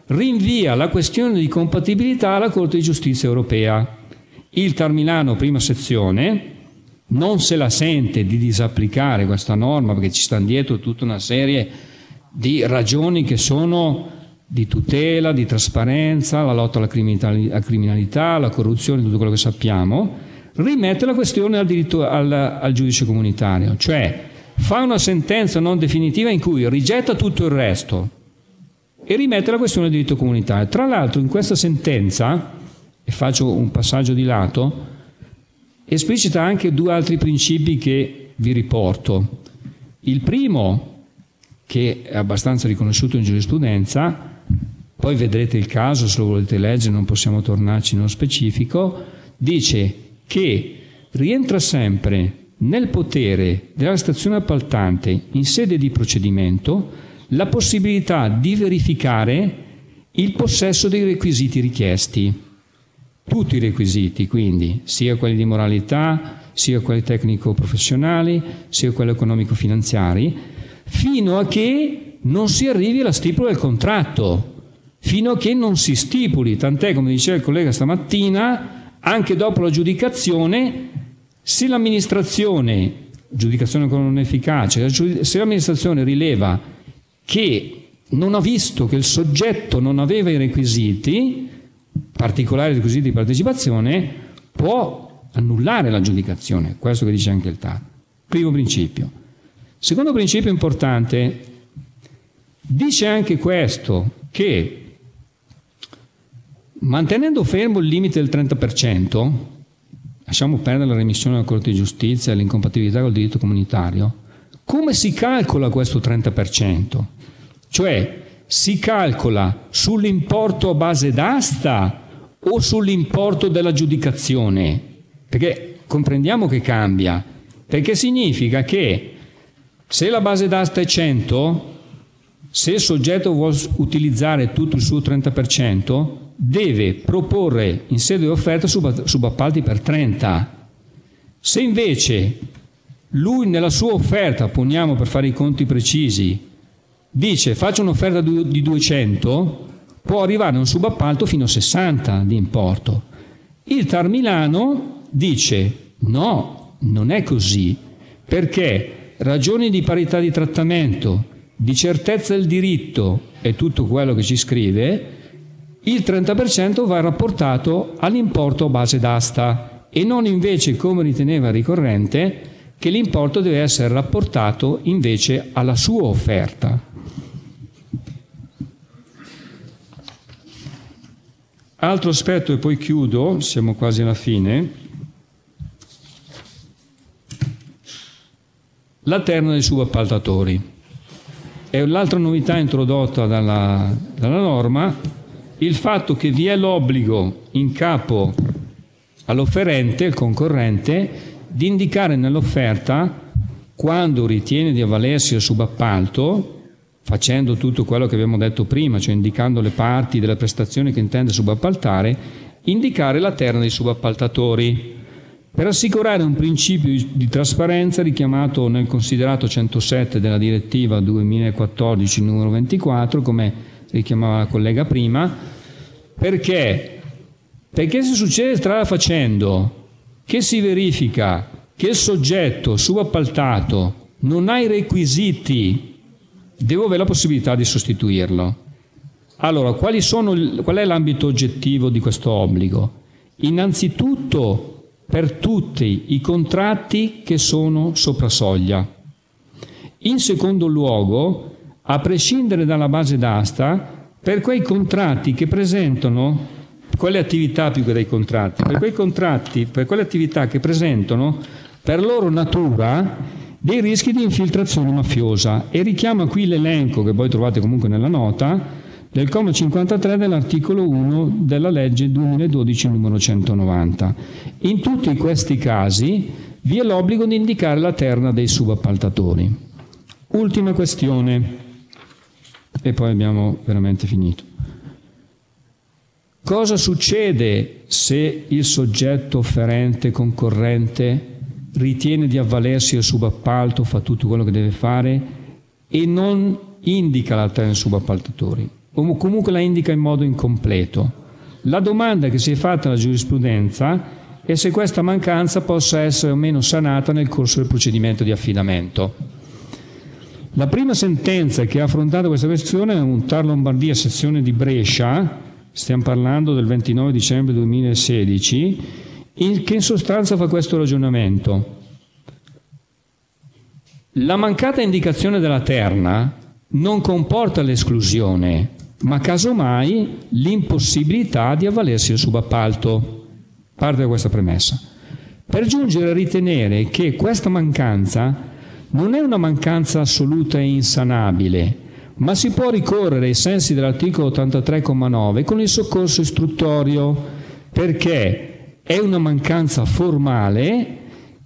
rinvia la questione di compatibilità alla Corte di Giustizia europea. Il Tar Milano, prima sezione, non se la sente di disapplicare questa norma perché ci stanno dietro tutta una serie di ragioni che sono di tutela, di trasparenza, la lotta alla criminalità, alla corruzione, tutto quello che sappiamo, rimette la questione al, diritto, al, al giudice comunitario, cioè fa una sentenza non definitiva in cui rigetta tutto il resto, e rimette la questione del diritto comunitario. Tra l'altro in questa sentenza, e faccio un passaggio di lato, esplicita anche due altri principi che vi riporto. Il primo, che è abbastanza riconosciuto in giurisprudenza, poi vedrete il caso, se lo volete leggere non possiamo tornarci nello specifico, dice che rientra sempre nel potere della stazione appaltante in sede di procedimento la possibilità di verificare il possesso dei requisiti richiesti. Tutti i requisiti, quindi, sia quelli di moralità, sia quelli tecnico-professionali, sia quelli economico-finanziari, fino a che non si arrivi alla stipula del contratto, fino a che non si stipuli, tant'è come diceva il collega stamattina, anche dopo la giudicazione, se l'amministrazione, giudicazione con non efficace, se l'amministrazione rileva che non ha visto che il soggetto non aveva i requisiti, particolari requisiti di partecipazione, può annullare la giudicazione. Questo che dice anche il TAR. Primo principio. Secondo principio importante, dice anche questo, che mantenendo fermo il limite del 30%, lasciamo perdere la remissione alla Corte di Giustizia e l'incompatibilità col diritto comunitario, come si calcola questo 30%? Cioè si calcola sull'importo a base d'asta o sull'importo della giudicazione? Perché comprendiamo che cambia, perché significa che se la base d'asta è 100, se il soggetto vuole utilizzare tutto il suo 30%, deve proporre in sede di offerta subappalti per 30. Se invece lui nella sua offerta, poniamo per fare i conti precisi, dice faccio un'offerta di 200, può arrivare un subappalto fino a 60 di importo. Il TAR Milano dice no, non è così, perché ragioni di parità di trattamento, di certezza del diritto e tutto quello che ci scrive, il 30% va rapportato all'importo base d'asta e non invece come riteneva ricorrente che l'importo deve essere rapportato invece alla sua offerta. Altro aspetto e poi chiudo, siamo quasi alla fine, la terna dei subappaltatori. È l'altra novità introdotta dalla, dalla norma, il fatto che vi è l'obbligo in capo all'offerente, il concorrente, di indicare nell'offerta quando ritiene di avvalersi del subappalto facendo tutto quello che abbiamo detto prima, cioè indicando le parti delle prestazioni che intende subappaltare, indicare la terna dei subappaltatori per assicurare un principio di trasparenza richiamato nel considerato 107 della direttiva 2014 numero 24, come richiamava la collega prima, perché, perché se succede strada facendo che si verifica che il soggetto subappaltato non ha i requisiti devo avere la possibilità di sostituirlo. Allora, sono, qual è l'ambito oggettivo di questo obbligo? Innanzitutto per tutti i contratti che sono sopra soglia. In secondo luogo, a prescindere dalla base d'asta, per quei contratti che presentano, quelle attività più che dei contratti, per quei contratti, per quelle attività che presentano per loro natura dei rischi di infiltrazione mafiosa e richiama qui l'elenco che poi trovate comunque nella nota del comma 53 dell'articolo 1 della legge 2012 numero 190. In tutti questi casi vi è l'obbligo di indicare la terna dei subappaltatori. Ultima questione e poi abbiamo veramente finito. Cosa succede se il soggetto offerente concorrente ritiene di avvalersi del subappalto, fa tutto quello che deve fare e non indica l'alterno subappaltatori, o comunque la indica in modo incompleto. La domanda che si è fatta alla giurisprudenza è se questa mancanza possa essere o meno sanata nel corso del procedimento di affidamento. La prima sentenza che ha affrontato questa questione è un TAR Lombardia, sezione di Brescia, stiamo parlando del 29 dicembre 2016, il che in sostanza fa questo ragionamento. La mancata indicazione della terna non comporta l'esclusione, ma casomai l'impossibilità di avvalersi del subappalto. Parte da questa premessa. Per giungere a ritenere che questa mancanza non è una mancanza assoluta e insanabile, ma si può ricorrere ai sensi dell'articolo 83,9 con il soccorso istruttorio, perché è una mancanza formale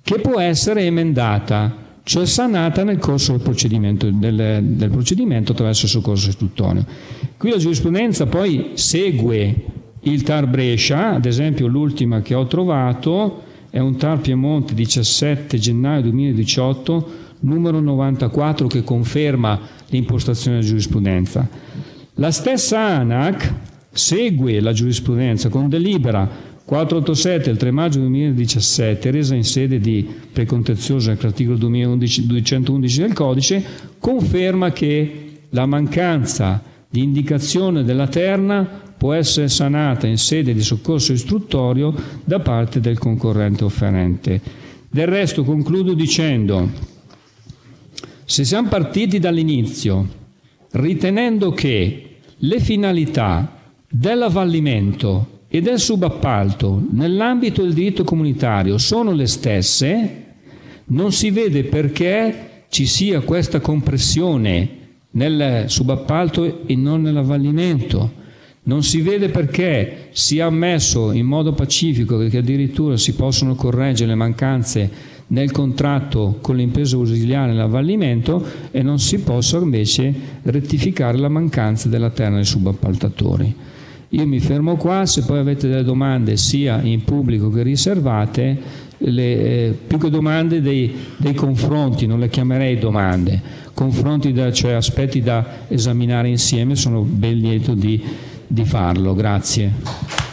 che può essere emendata, cioè sanata nel corso del procedimento, del, del procedimento attraverso il soccorso istruttorio. Qui la giurisprudenza poi segue il TAR Brescia, ad esempio l'ultima che ho trovato è un TAR Piemonte 17 gennaio 2018, numero 94, che conferma l'impostazione della giurisprudenza. La stessa ANAC segue la giurisprudenza con delibera 487 del 3 maggio 2017, resa in sede di precontenzioso articolo 211 del codice, conferma che la mancanza di indicazione della terna può essere sanata in sede di soccorso istruttorio da parte del concorrente offerente. Del resto concludo dicendo, se siamo partiti dall'inizio ritenendo che le finalità dell'avvallimento e del subappalto nell'ambito del diritto comunitario sono le stesse, non si vede perché ci sia questa compressione nel subappalto e non nell'avvallimento. Non si vede perché sia ammesso in modo pacifico che addirittura si possono correggere le mancanze nel contratto con l'impresa ausiliare nell'avvallimento e non si possa invece rettificare la mancanza della terna dei subappaltatori. Io mi fermo qua, se poi avete delle domande sia in pubblico che riservate, le, eh, più che domande dei, dei, confronti, non le chiamerei domande, confronti, da, cioè aspetti da esaminare insieme, sono ben lieto di, di farlo. Grazie.